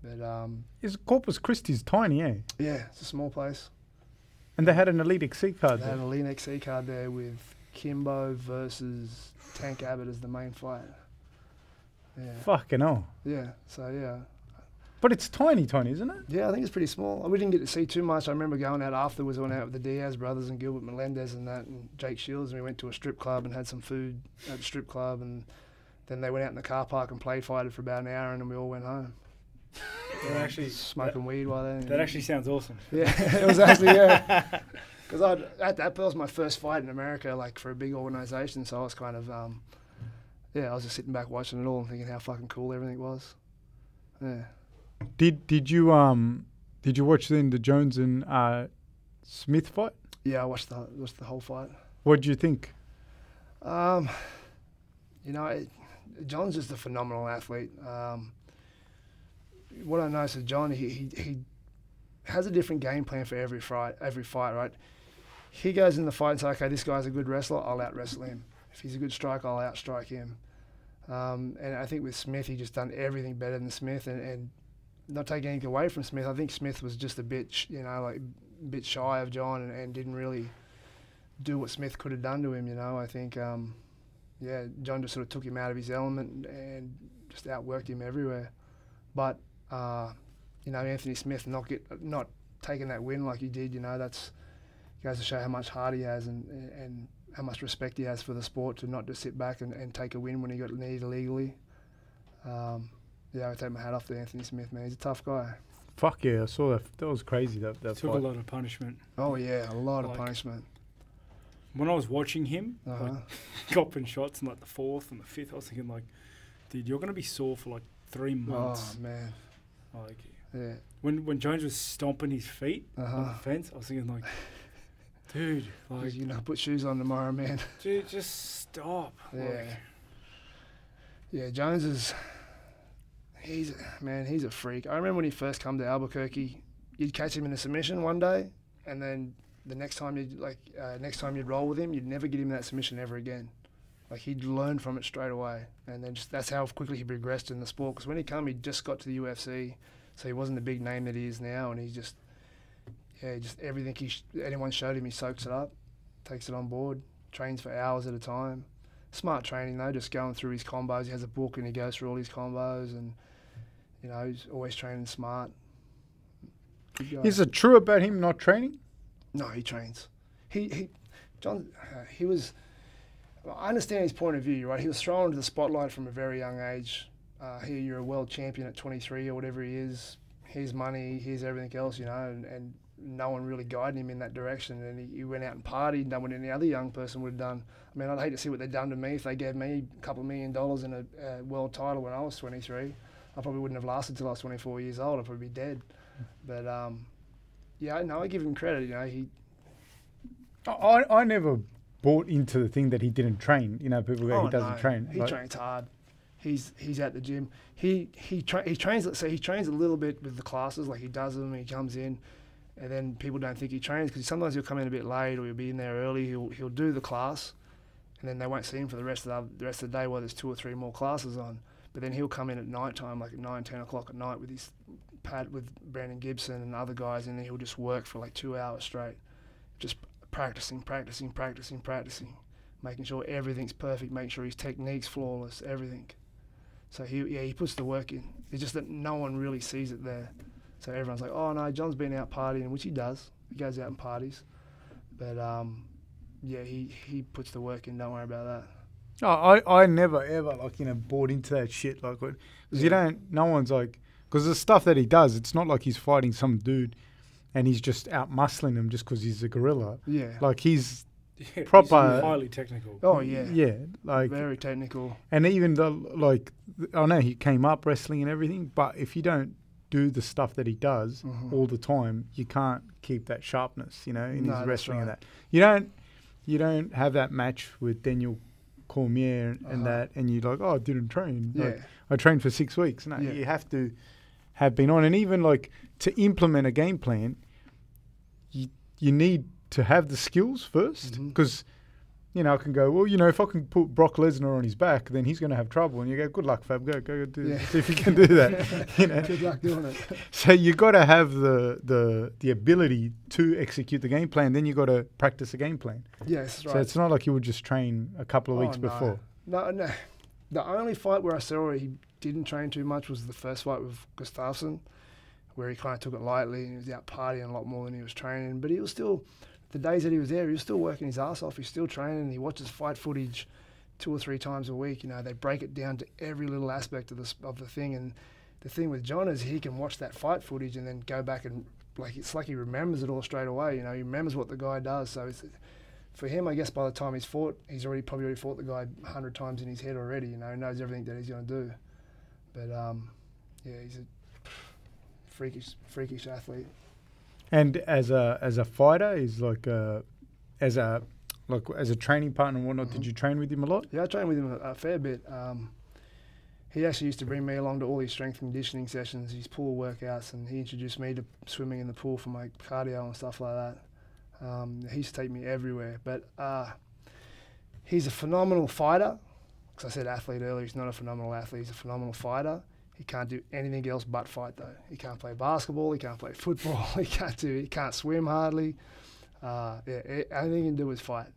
But um, Is Corpus Christi's tiny, eh? yeah, it's a small place. And they had an Elite XC card They had there. a Lean XC card there with Kimbo versus Tank Abbott as the main fight. Yeah, Fucking hell. yeah. So yeah, But it's tiny, tiny, isn't it? yeah. I think it's pretty small. We didn't get to see too much. I remember going out afterwards. I went out with the Diaz brothers and Gilbert Melendez and that, and Jake Shields, and we went to a strip club and had some food at the strip club, and then they went out in the car park and play fighted for about an hour, and then we all went home. That actually smoking weed while then. that actually sounds awesome. Yeah, it was actually yeah. Because I at that that was my first fight in America, like for a big organisation. So I was kind of um, yeah, I was just sitting back watching it all and thinking how fucking cool everything was. Yeah, Did did you um did you watch then the Jones and uh, Smith fight? yeah, I watched the watched the whole fight. What did you think? Um, you know, it, Jon's just a phenomenal athlete. Um, what I noticed with Jon, he, he he has a different game plan for every fight. Every fight, right? He goes in the fight and says, "Okay, this guy's a good wrestler. I'll out wrestle him. If he's a good striker, I'll outstrike him." Um, and I think with Smith, he just done everything better than Smith, and, and not taking anything away from Smith. I think Smith was just a bit, you know, like a bit shy of Jon, and, and didn't really do what Smith could have done to him. You know, I think, um, yeah, Jon just sort of took him out of his element and just outworked him everywhere. But uh, you know, Anthony Smith not get not taking that win like he did. You know, that's goes to show how much heart he has and and how much respect he has for the sport to not just sit back and, and take a win when he got needed illegally. Um, yeah, I take my hat off to Anthony Smith, man. He's a tough guy. Fuck yeah, I saw that. That was crazy. That that Took fight. a lot of punishment. Oh yeah, a lot Like- of punishment. When I was watching him, Uh huh. like, copping shots in like the fourth and the fifth, I was thinking like, dude, you're gonna be sore for like three months. Oh man. Like Yeah. when when Jones was stomping his feet Uh on the fence, I was thinking like, dude, like, you know, put shoes on tomorrow, man. dude, just stop. Yeah. Like, Yeah, Jones is. He's man, he's a freak. I remember when he first come to Albuquerque, you'd catch him in a submission one day, and then the next time you'd like uh, next time you'd roll with him, you'd never get him that submission ever again. Like he'd learn from it straight away, and then just that's how quickly he progressed in the sport. Because when he come, he just got to the UFC, so he wasn't the big name that he is now, and he just yeah, just everything he sh- anyone showed him, he soaks it up, takes it on board, trains for hours at a time smart training though, just going through his combos. He has a book and he goes through all his combos, and you know he's always training smart. Is it true about him not training? no, he trains. He he, Jon, uh, he was. I understand his point of view, right? He was thrown into the spotlight from a very young age. Uh, here, you're a world champion at 23 or whatever he is. Here's money. Here's everything else, you know, and, and no one really guided him in that direction. And he, he went out and partied, and done what any other young person would have done. I mean, I'd hate to see what they'd done to me if they gave me a couple of million dollars and a, a world title when I was 23. I probably wouldn't have lasted till I was 24 years old. I'd probably be dead. But um, yeah, no, I give him credit. You know, he I I never bought into the thing that he didn't train. You know, people go, Oh, he doesn't no. train. He Like, trains hard. He's he's at the gym. He he tra- he trains. So he trains a little bit with the classes, like he does them. He comes in, and then people don't think he trains because sometimes he'll come in a bit late or he'll be in there early. He'll he'll do the class, and then they won't see him for the rest of the, the rest of the day while there's two or three more classes on. But then he'll come in at night time, like at nine, ten o'clock at night, with his pad with Brandon Gibson and other guys, and then he'll just work for like two hours straight, just practicing, practicing, practicing, practicing making sure everything's perfect, making sure his technique's flawless, everything. So he yeah he puts the work in. It's just that no one really sees it there. So everyone's like, oh no, Jon's been out partying, which he does. He goes out and parties, but um, yeah, he he puts the work in. Don't worry about that. Oh, I, I never ever like you know bought into that shit like because you don't no one's like because the stuff that he does it's not like he's fighting some dude and he's just out muscling him just because he's a gorilla Yeah. like he's yeah, he's Proper- highly technical. oh yeah. yeah like Very technical. and even the like I know he came up wrestling and everything but if you don't do the stuff that he does Mhm. all the time you can't keep that sharpness you know in No, his that's wrestling and that you don't you don't have that match with Daniel Cormier and, and Uh-huh. that and you're like oh I didn't train Yeah. Like, I trained for six weeks. No, Yeah. you have to have been on, and even like to implement a game plan, you you need to have the skills first mm-hmm. because. You know, I can go. Well, you know, if I can put Brock Lesnar on his back, then he's going to have trouble. And you go, "Good luck, Fab. Go, go, go do. Yeah. See if you can do that." you know, Good luck doing it. so you got to have the the the ability to execute the game plan. Then you got to practice a game plan. yes, right. So it's not like you would just train a couple of Oh, weeks no. before. No, no. The only fight where I saw he didn't train too much was the first fight with Gustafsson, where he kind of took it lightly and he was out partying a lot more than he was training. But he was still, the days that he was there, he was still working his ass off. He's still training. He watches fight footage two or three times a week. You know, they break it down to every little aspect of the of the thing. And the thing with Jon is he can watch that fight footage and then go back and like it's like he remembers it all straight away. You know, he remembers what the guy does. So for him, I guess by the time he's fought, he's already probably already fought the guy hundred times in his head already. You know, he knows everything that he's going to do. But um, yeah, he's a freakish, freakish athlete. And as a as a fighter, he's like uh as a like as a training partner and whatnot. Did Mhm. you train with him a lot? Yeah, I trained with him a, a fair bit. Um, he actually used to bring me along to all his strength and conditioning sessions, his pool workouts, and he introduced me to swimming in the pool for my cardio and stuff like that. Um, he used to take me everywhere. But uh, he's a phenomenal fighter. because I said athlete earlier, he's not a phenomenal athlete. He's a phenomenal fighter. He can't do anything else but fight though. He can't play basketball. He can't play football. He can't do. He can't swim hardly. Uh, yeah, eh, only he can do is fight.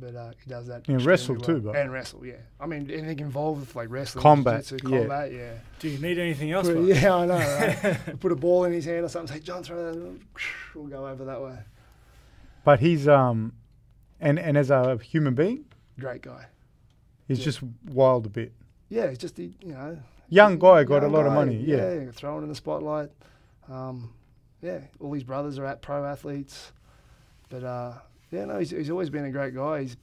But uh, he does that. And extremely wrestle well. too, but- And wrestle, yeah. I mean, anything involved with like wrestling, Combat, jiu-jitsu, yeah. combat, yeah. Do you need anything else? Put- yeah, I know. Right? Put a ball in his hand or something. Say, Jon, throw that. We'll go over that way. But he's um, and and as a human being, Great guy. he's Yeah. just wild a bit. Yeah, he's just he, you know Young guy, got a lot of money. Yeah. yeah, thrown in the spotlight. Um, yeah, all his brothers are at pro athletes, but uh, yeah, no, he's, he's always been a great guy. He's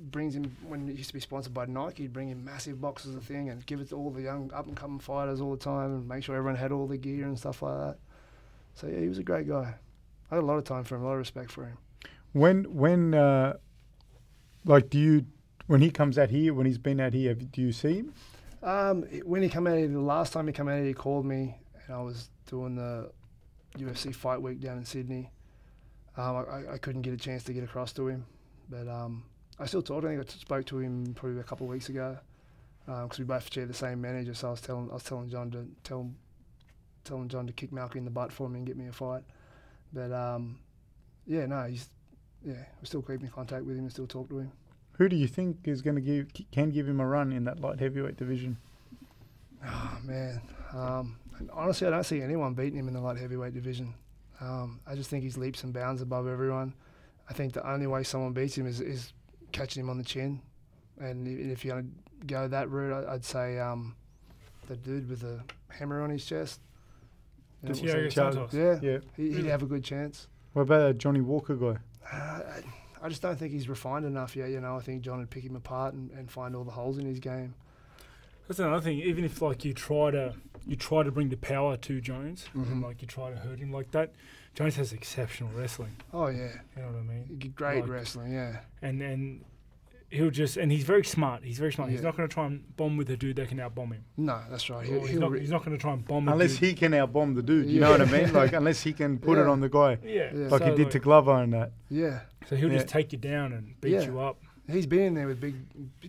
brings him when he used to be sponsored by Nike. He'd bring him massive boxes of thing and give it to all the young up and coming fighters all the time and make sure everyone had all the gear and stuff like that. So yeah, he was a great guy. I had a lot of time for him, a lot of respect for him. When when uh, like do you when he comes out here when he's been out here do you see him? Um, when he came out the last time he came out he called me, and I was doing the UFC Fight Week down in Sydney. Um, I, I- couldn't get a chance to get across to him, but um, I still talked. I think I spoke to him probably a couple of weeks ago because we both share the same manager. So I was telling I was telling Jon to tell telling Jon to kick Malki in the butt for me and get me a fight. But um, yeah, no, he's yeah, we're still keep in contact with him and still talk to him. Who do you think is going to give can give him a run in that light heavyweight division? Oh man, um, honestly, I don't see anyone beating him in the light heavyweight division. Um, I just think he's leaps and bounds above everyone. I think the only way someone beats him is, is catching him on the chin, and if you're gonna go that route, I- I'd say um, the dude with the hammer on his chest. You know, what's Thiago that? Charles- Santos. Yeah, Yeah. he, he'd Really? have a good chance. What about that Johnny Walker guy? Uh, I- just don't think he's refined enough yet. You know, I think Jon would pick him apart and, and find all the holes in his game. That's another thing. Even if like you try to you try to bring the power to Jones, and Mhm. like you try to hurt him like that, Jones has exceptional wrestling. Oh yeah, You know what I mean? Great Like- wrestling. Yeah, And and he'll just and he's very smart. He's very smart. He's not going to try and bomb with a dude that can outbomb him. no, that's right. He'll, he's, he'll not, re- he's not going to try and bomb a Unless he can outbomb the dude, you know what I mean? Like unless he can put it on the guy, yeah, Yeah. like he so, did to Glover and that. yeah. So he'll Yeah. just take you down and beat Yeah. you up. He's been in there with big,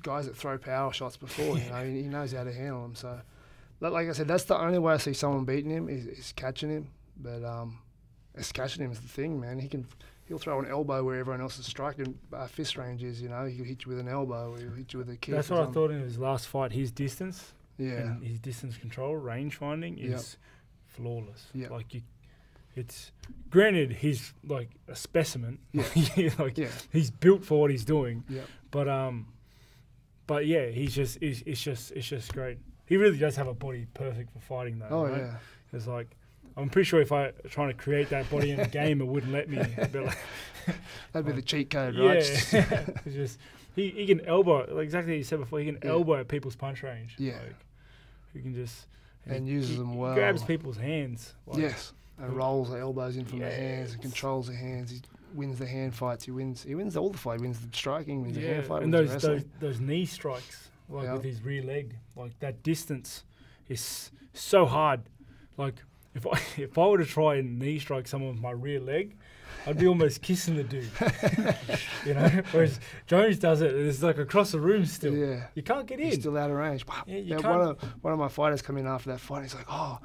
guys that throw power shots before. You know, he, he knows how to handle them. So, like like I said, that's the only way I see someone beating him is, is catching him. But um, it's catching him is the thing, man. He can he'll throw an elbow where everyone else's striking uh, fist range is. You know, he'll hit you with an elbow, or he'll hit you with a kick. That's what I thought in his last fight. His distance Yeah, and his distance control, range finding Yep. is flawless. Yep. Like you, it's granted he's like a specimen. Yeah. like yeah, he's built for what he's doing. yeah. But um, but yeah, he's just it's, it's just it's just great. He really does have a body perfect for fighting though. Oh right? yeah, It's like I'm pretty sure if I trying to create that body in a game, it wouldn't let me. But like, that'd be the cheat code, right? yeah, just he, he can elbow like exactly you said before. He can Yeah. elbow at people's punch range. Yeah. like, he can just And he- uses he- them he well. grabs people's hands. Like, yes, and rolls the elbows in from the hands and controls the hands. He wins the hand fights. He wins. He wins all the fight. He wins the striking. Wins the yeah. hand fight. and wins those, the those those knee strikes, like Yeah. with his rear leg, like that distance is so hard. Like if I if I were to try and knee strike someone with my rear leg, I'd be almost kissing the dude. you know, whereas Jones does it, and it's like across the room still. Yeah. You can't get He's in. still out of range. Yeah, you one can't- of one of my fighters come in after that fight. And he's like, "Oh,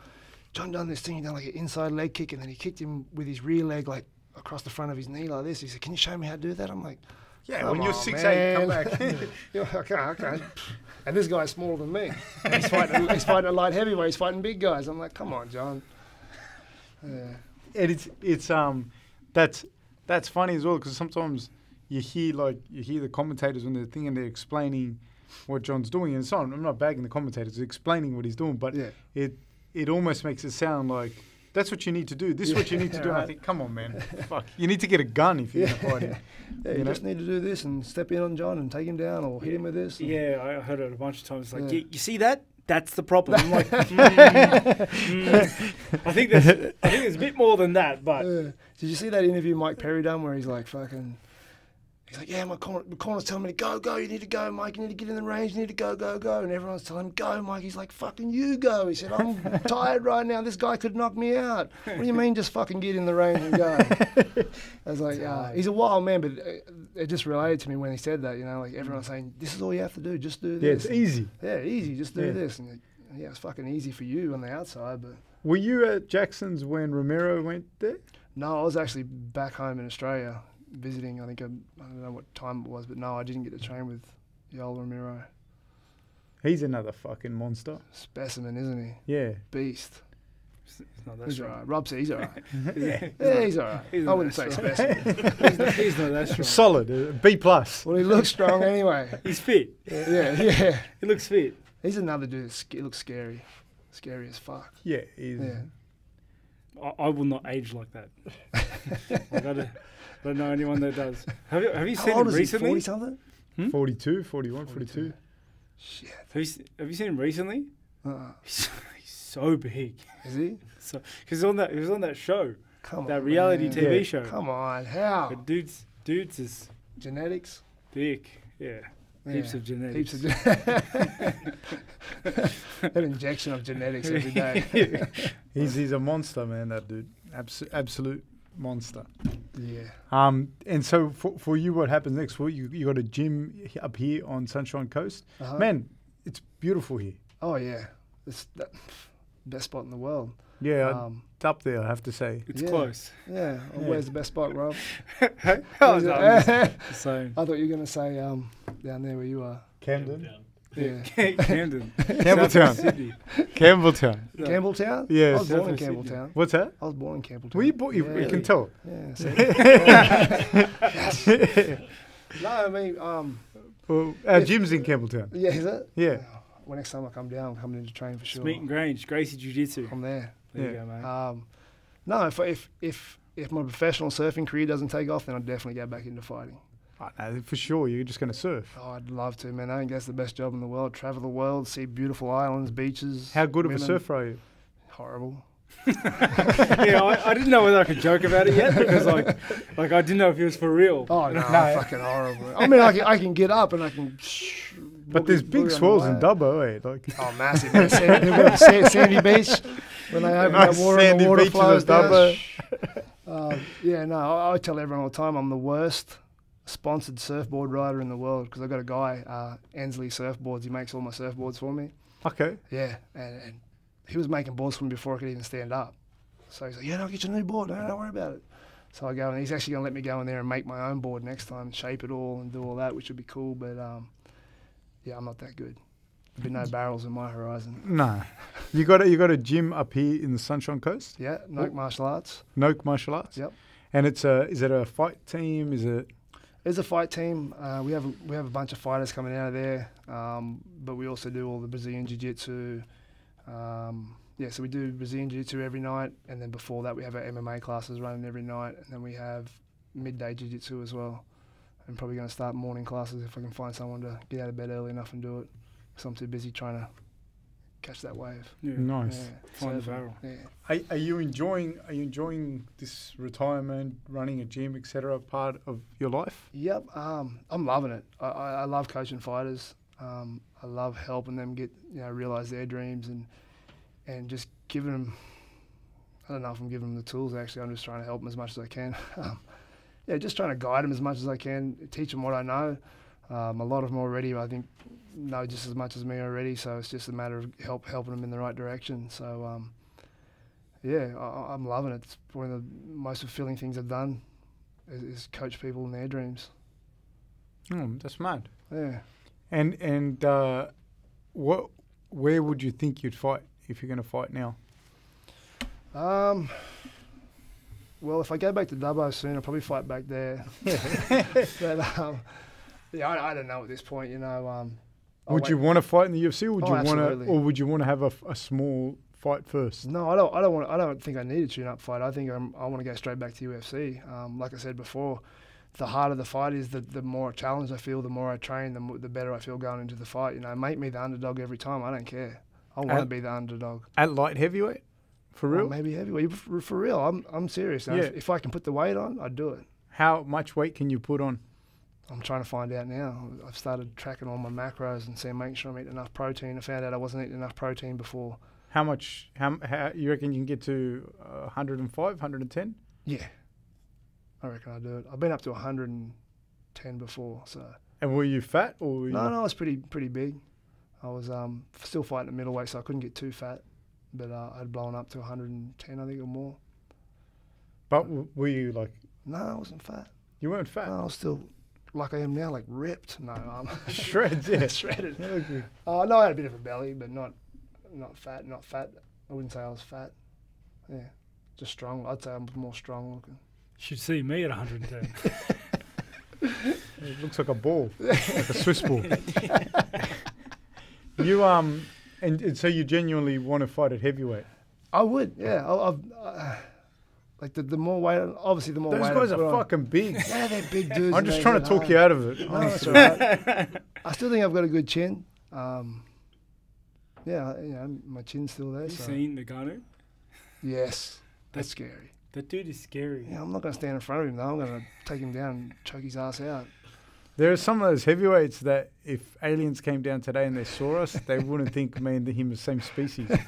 Jon done this thing. He done like an inside leg kick, and then he kicked him with his rear leg like across the front of his knee like this." He said, "Can you show me how to do that?" I'm like, Yeah, Come when you're on, six eight, come man. back. "Yeah, I can't, I can't." And this guy's smaller than me. He's fighting. he's fighting a light heavyweight. He's fighting big guys. I'm like, "Come on, John." Yeah. and it's it's um that's that's funny as well because sometimes you hear like you hear the commentators when they're thinking they're explaining what Jon's doing, and so on. I'm not bagging the commentators, explaining what he's doing, but Yeah. it it almost makes it sound like that's what you need to do. This is what you need to do. And I think, come on, man, fuck, you need to get a gun if you're Yeah. gonna fight him. Yeah, You you know? just need to do this and step in on John and take him down or hit him with this. Yeah, I heard it a bunch of times. Like, Yeah. you, you see that? That's the problem. I'm like, mm, mm. I think there's, I think there's a bit more than that, but Yeah. Did you see that interview Mike Perry done where he's like fucking he's like, Yeah, my corner my corner's telling me to go, go, you need to go, Mike, you need to get in the range, you need to go, go, go and everyone's telling him, Go, Mike. He's like, Fucking you go. He said, I'm tired right now, this guy could knock me out. What do you mean just fucking get in the range and go? I was like, uh, he's a wild man, but it, it just related to me when he said that. You know, like everyone's saying, "This is all you have to do. Just do this. Yeah, it's easy. Yeah, easy. Just do Yeah. this. And yeah, it's fucking easy for you on the outside, but Were you at Jackson's when Romero went there? no, I was actually back home in Australia visiting. I think I, I don't know what time it was, but no, I didn't get to train with Yoel Romero. He's another fucking monster. Specimen, isn't he? Yeah. Beast. It's not that He's strong. alright. Rob said he's alright. yeah. yeah, he's alright. he's I wouldn't say that strong. specimen. he's, not, he's not that strong. Solid. uh, B plus. well, he looks strong anyway. He's fit. Yeah, yeah. He looks fit. He's another dude. That looks scary. Scary as fuck. Yeah. He's, Yeah. I, I will not age like that. I gotta, don't know anyone that does. Have you, have you seen old him is he? recently? Forty something. Hmm? 42, 41, 42. Shit. Have you, have you seen him recently? Uh-uh. He's, he's so big. Is he? So, cause on that, he was on that show, Come that on. reality man. TV Yeah. show. Come on. How? But dudes, dudes is Genetics. big. Yeah, heaps of genetics. Heaps of. An injection of genetics every day. He's, he's a monster, man, that dude. Abs- absolute monster. yeah. Um, and so for, for you, what happens next? Well, you, you got a gym up here on Sunshine Coast. Uh-huh. Man, it's beautiful here. Oh yeah. It's the best spot in the world. Yeah, Um, it's up there, I have to say. It's Yeah. close. yeah. Oh, Yeah. Where's the best spot, Rob? oh, Where's no. I'm just saying. I thought you were gonna say um, down there where you are. Camden? Yeah. Camden. Campbelltown. Campbelltown. No. Campbelltown? Yes. I was born in South of Sydney. Campbelltown. What's that? I was born in Campbelltown. Well, you, bought, you, yeah. you can tell. Yeah. see? no, I mean, um, well, our Yeah. gym's in Campbelltown. yeah, is it? Yeah. Well, next time I come down, I'm coming in to train for sure. Smeaton Grange, Gracie Jiu Jitsu. I'm there. There you Yeah. go, mate. Um, no, if, if if if my professional surfing career doesn't take off, then I'll definitely go back into fighting. Oh, no, for sure, you're just going to surf. Oh, I'd love to, man. I think that's the best job in the world. Travel the world, see beautiful islands, beaches. How good of a women. surfer are you? Horrible. yeah, I, I didn't know whether I could joke about it yet because, like, like I didn't know if it was for real. Oh no, No. fucking horrible. I mean, I can, I can get up and I can. But there's big swells in Dubbo, eh? Like, Oh, massive. man. Sand, they've got the sa- sandy beach when they open Nice that water and sandy the water beaches flows down. Dubbo. Um, yeah, no, I, I tell everyone all the time I'm the worst sponsored surfboard rider in the world because I've got a guy, uh, Ansley Surfboards. He makes all my surfboards for me. okay. Yeah, and, and he was making boards for me before I could even stand up. So he's like, "Yeah, I'll get you a new board. No, don't worry about it." So I go and he's actually gonna let me go in there and make my own board next time, shape it all and do all that, which would be cool. But um, yeah, I'm not that good. There'll be no barrels in my horizon. No. You got a, you got a gym up here in the Sunshine Coast, Yeah, no martial arts. Noke Martial Arts. Yep. And it's a is it a fight team? Is it There's a fight team. Uh, we have a, we have a bunch of fighters coming out of there, um, but we also do all the Brazilian jiu-jitsu. Um, yeah, so we do Brazilian jiu-jitsu every night, and then before that we have our MMA classes running every night, and then we have midday jiu-jitsu as well. I'm probably going to start morning classes if I can find someone to get out of bed early enough and do it, because I'm too busy trying to catch that wave. Yeah. nice? Yeah, Find the barrel. Yeah. Are, are you enjoying are you enjoying this retirement, running a gym, etc. Part of your life? Yep, um, I'm loving it. I, I, I love coaching fighters. Um, I love helping them get you know realize their dreams and and just giving them. I don't know if I'm giving them the tools. Actually, I'm just trying to help them as much as I can. um, yeah, just trying to guide them as much as I can, teach them what I know. Um, a lot of them already, I think, know just as much as me already. So it's just a matter of help helping them in the right direction. So um, yeah, I, I'm loving it. It's one of the most fulfilling things I've done is, is coach people in their dreams. Oh, that's mad. Yeah. And and uh, what where would you think you'd fight if you're going to fight now? Um. Well, if I go back to Dubbo soon, I'll probably fight back there. but um, yeah, I, I don't know at this point. You know, um, I'll would you want to fight in the UFC, or would Oh, you want to, or would you want to have a, a, small fight first? No, I don't. I don't want. I don't think I need a tune-up fight. I think I'm, I want to go straight back to UFC. Um, like I said before, the harder the fight is, the the more challenge I feel, the more I train, the mo- the better I feel going into the fight. You know, make me the underdog every time. I don't care. I want to be the underdog. At light heavyweight, for Or real? maybe heavyweight. For, for real, I'm I'm serious. Now, if, Yeah. if I can put the weight on, I'd do it. How much weight can you put on? I'm trying to find out now. I've started tracking all my macros and seeing, making sure I'm eating enough protein. I found out I wasn't eating enough protein before. How much? How, how you reckon you can get to uh, 105, 110? Yeah. I reckon I do it. I've been up to 110 before, so And were you fat or were you no, no, I was pretty pretty big. I was um, still fighting at middleweight, so I couldn't get too fat, but uh, I'd blown up to 110, I think, or more. But w- were you like No, I wasn't fat. you weren't fat? No, I was still like I am now, like ripped. No, I'm shredded. yeah. shredded. Yeah, okay. Uh, no, I had a bit of a belly, but not not fat, not fat. I wouldn't say I was fat. Yeah, just strong. I'd say I'm more strong looking. Should see me at 110. It looks like a ball, like a Swiss ball. you um, and, and so you genuinely want to fight at heavyweight? I would, yeah. I, I've, uh, like the, the more weight, obviously the more Those weight. I guys put are on- fucking big. Yeah, they're big dudes. I'm just they trying to talk hard. you out of it. No, that's all right. I still think I've got a good chin. Um, yeah, I- you know, my chin's still there. you So. seen Ngannou? Yes, that's scary. That dude is scary. Yeah, I'm not going to stand in front of him though. I'm going to take him down and choke his ass out. There are some of those heavyweights that if aliens came down today and they saw us, they wouldn't think me and him are the same species.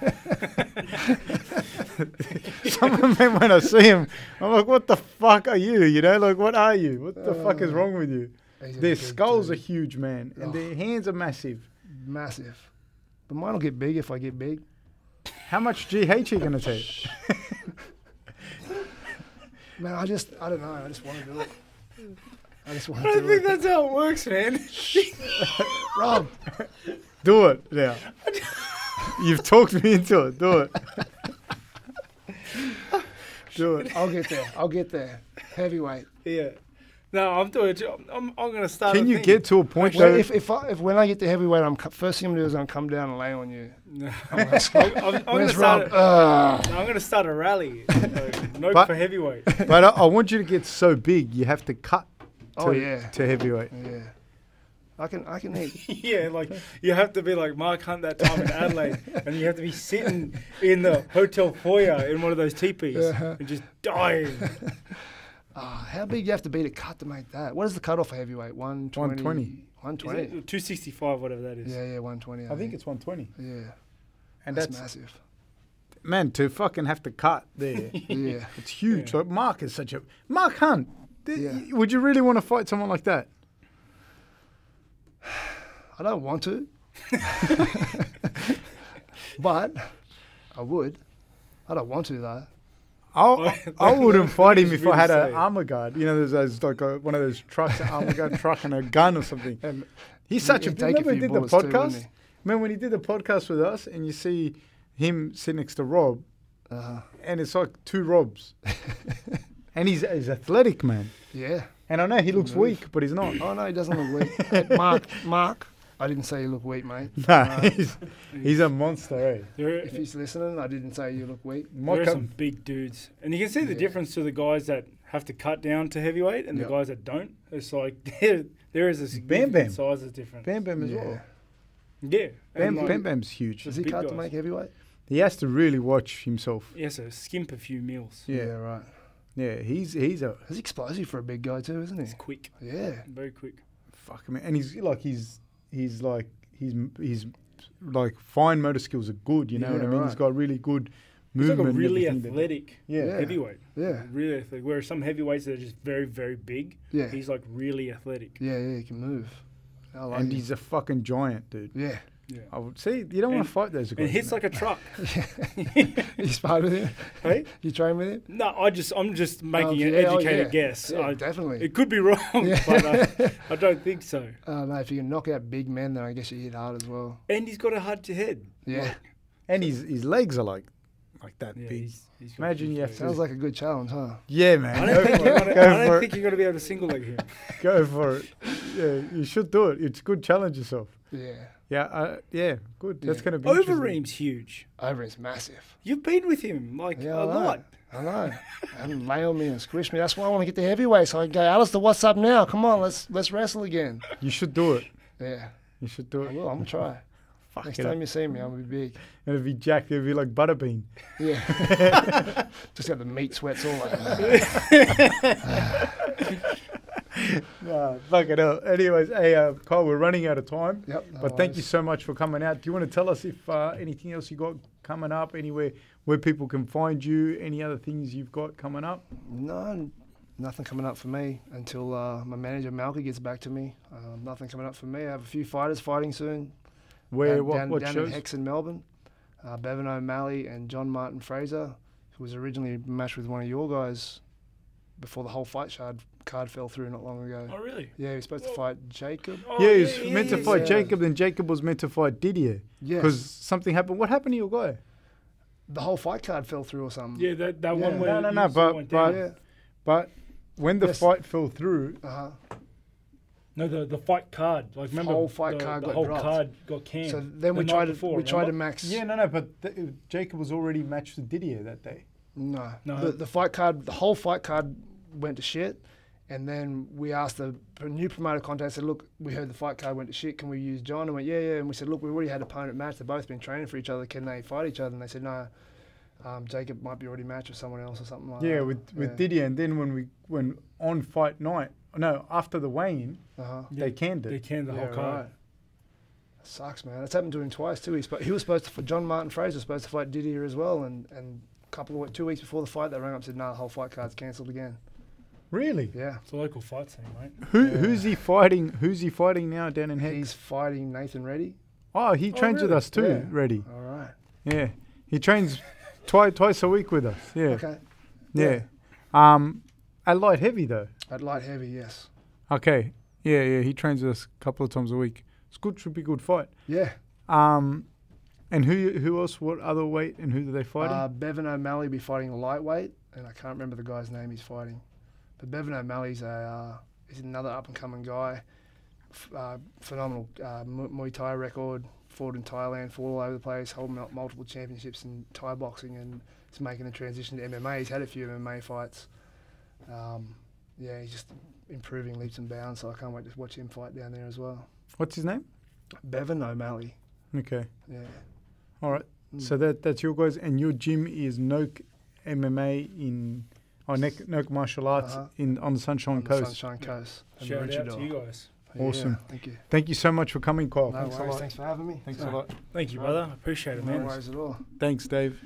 some of them, when I see him, I'm like, what the fuck are you? You know, like, what are you? What the fuck is Uh, wrong with you? Their big skulls are huge, man, and their hands are massive. massive. But mine will get big if I get big. How much GH are you going to take? Man, I just, I don't know. I just want to do it. I just want I to don't do think it. that's how it works, man. Rob, Do it now. You've talked me into it. Do it. Do it. I'll get there. I'll get there. Heavyweight. yeah. No, I'm doing. it. I'm, I'm going to start. Can a you thing. get to a point Well, if if, I, if when I get to heavyweight, I'm first thing I'm gonna do is I'm gonna come down and lay on you. No. I'm gonna I'm, I'm, I'm gonna start. Rob? A, Ugh. no, I'm going to start a rally. Like, no But- for heavyweight. but I, I want you to get so big, you have to cut to, Oh yeah, to heavyweight. yeah. I can I can eat. yeah, like you have to be like Mark Hunt that time in Adelaide, and you have to be sitting in the hotel foyer in one of those teepees Uh-huh. and just dying. Ah, how big do you have to be to cut to make that? What is the cutoff for heavyweight? 120. 120. 120. Two sixty five, whatever that is. Yeah, yeah, 120. I think it's 120. yeah, And that's, that's, massive. man to fucking have to cut there. Yeah, it's huge. Yeah. Like Mark is such a Mark Hunt. Th- Yeah. Would you really want to fight someone like that? I don't want to, but I would. I don't want to though. I I wouldn't fight him if I had an say. armor guard. You know, there's those like a, one of those trucks, an armor guard truck, and a gun or something. And He's such a. he'd take Remember he did the bullets too, wouldn't podcast. Man, when he did the podcast with us, and you see him sit next to Rob, he? Uh, and it's like two Robs, and he's he's athletic, man. yeah. And I know he looks weak, but he's not. Oh no, he doesn't look weak. Hey, Mark, Mark. I didn't say you look weak, mate. Nah, he's, he's a monster, eh? There, If he's listening, I didn't say you look weak. there are some big dudes, and you can see the Yeah. difference to the guys that have to cut down to heavyweight and Yep. the guys that don't. It's like there, there is a significant Bam. size is different. Bam Bam as Yeah. well. Yeah, Bam, like, Bam Bam's huge. Does he big cut to make heavyweight? He has to really watch himself. He has to skimp a few meals. Yeah, right. Yeah. He's he's a He's explosive for a big guy too, isn't he? quick, Yeah. very quick. fuck man, and he's like he's he's like he's he's like fine motor skills are good. You know what I Yeah, mean? He's got really good movement. He's like a really athletic Yeah. Yeah. heavyweight. Yeah. Really athletic. Whereas some heavyweights that are just very, very big, Yeah. he's like really athletic. Yeah, yeah, he can move. I like and him. he's a fucking giant, dude. Yeah. Yeah. I would see. You don't want to fight those. And hits like a truck. you sparred with him? hey? You train with him? No, I just I'm just making Oh, an yeah, oh, educated yeah. guess. Yeah, I, definitely. it could be wrong, but uh, I don't think so. Uh, no, if you can knock out big men, then I guess you hit hard as well. And he's got a hard to head. Yeah. and his his legs are like like that Yeah, big. he's, he's Imagine you have to- Sounds like a good challenge, huh? Yeah, man. I don't think, you're gonna, I don't think you're going to be able to single leg him. Go for it. Yeah, you should do it. It's good. Challenge yourself. Yeah. Yeah, uh, yeah, good. That's gonna be interesting. Overeem's huge. Over is massive. You've been with him like Yeah, I a know. lot. I know. and lay on me and squish me. That's why I want to get the heavyweight. So I can go, Alistair, what's up now? Come on, let's let's wrestle again. You should do it. Yeah. You should do I it. will. I'm gonna try. Fuck Next it. time you see me, I'm gonna be big. It'll be jacked. It'll be like butterbean. Yeah. Just got the meat sweats all like Nah, fuck it up. Anyways, hey, uh, Kyle, we're running out of time. Yep. no But thank you so much for coming out. Do you want to tell us if uh, anything else you got coming up, anywhere where people can find you, any other things you've got coming up? No, nothing coming up for me until uh, my manager Malki gets back to me. Um, nothing coming up for me. I have a few fighters fighting soon. Where down, what down, what down shows? in Hex in Melbourne. Uh, Bevan O'Malley and John Martin Fraser, who was originally matched with one of your guys before the whole fight card, card fell through not long ago. Oh, really? Yeah, he was supposed to fight Jacob. Oh, yeah, he was yeah, meant to fight yeah. Jacob, then Jacob was meant to fight Didier Yeah, because something happened. What happened to your guy? the whole fight card fell through or something. Yeah, that, that Yeah. one where No, no, no, saw but- but- yeah. But when the Yes. fight fell through, Uh huh. No, the the fight card. Like remember, Whole fight the, card the got whole dropped. card got canned. So then we tried night to before, we tried to max. yeah, no, no, but th- Jacob was already matched with Didier that day. No, No. The, the fight card, the whole fight card went to shit, and then we asked the new promoter contact. Said, "Look, we heard the fight card went to shit. Can we use John?" And went, "Yeah, yeah." And we said, "Look, we already had opponent match. They've both been training for each other. Can they fight each other?" And they said, "No." Um, Jacob might be already matched with someone else or something like that. yeah, that. with with yeah. Didier, and then when we when on fight night, no, after the weigh-in, Uh-huh. they canned They it. canned the Yeah, whole card. right. Sucks, man. That's happened to him twice too. He, spo- he was supposed to. fight John Martin Fraser was supposed to fight Didier as well, and and a couple of two weeks before the fight, they rang up and said, "No, the whole fight card's cancelled again." Really? Yeah. It's a local fight scene, mate. Who Yeah. who's he fighting? Who's he fighting now down in Hex? He's fighting Nathan Reddy. Oh, he Oh, trains with us too. Yeah. Ready? All right. Yeah, he trains twice twice a week with us. Yeah, Okay. yeah. Um, at light heavy though. At light heavy, yes. Okay. Yeah, yeah. He trains with us a couple of times a week. It's good. Should be good fight. Yeah. Um, and who who else? What other weight and who do they fight? Uh, Bevan O'Malley be fighting lightweight, and I can't remember the guy's name he's fighting. But Bevan O'Malley's a uh, he's another up and coming guy. F- uh, phenomenal uh, Muay Thai record. Fought in Thailand, fought all over the place, mul- multiple championships in Thai boxing, and is making the transition to MMA. He's had a few MMA fights. Um, yeah, he's just improving leaps and bounds. So I can't wait to watch him fight down there as well. What's his name? Bevan O'Malley. Okay. Yeah. All right. Mm. So that that's your guys, and your gym is Noke MMA in, oh, Noke, Noke Martial Arts Uh-huh. in on the Sunshine on the Coast. Sunshine Coast. and Shout out to you guys. Yeah, Awesome. thank you. Thank you so much for coming, Kyle. No Thanks a worries. lot. Thanks for having me. Thanks a lot. Thank you, brother. I appreciate it, No man. worries at all. Thanks, Dave.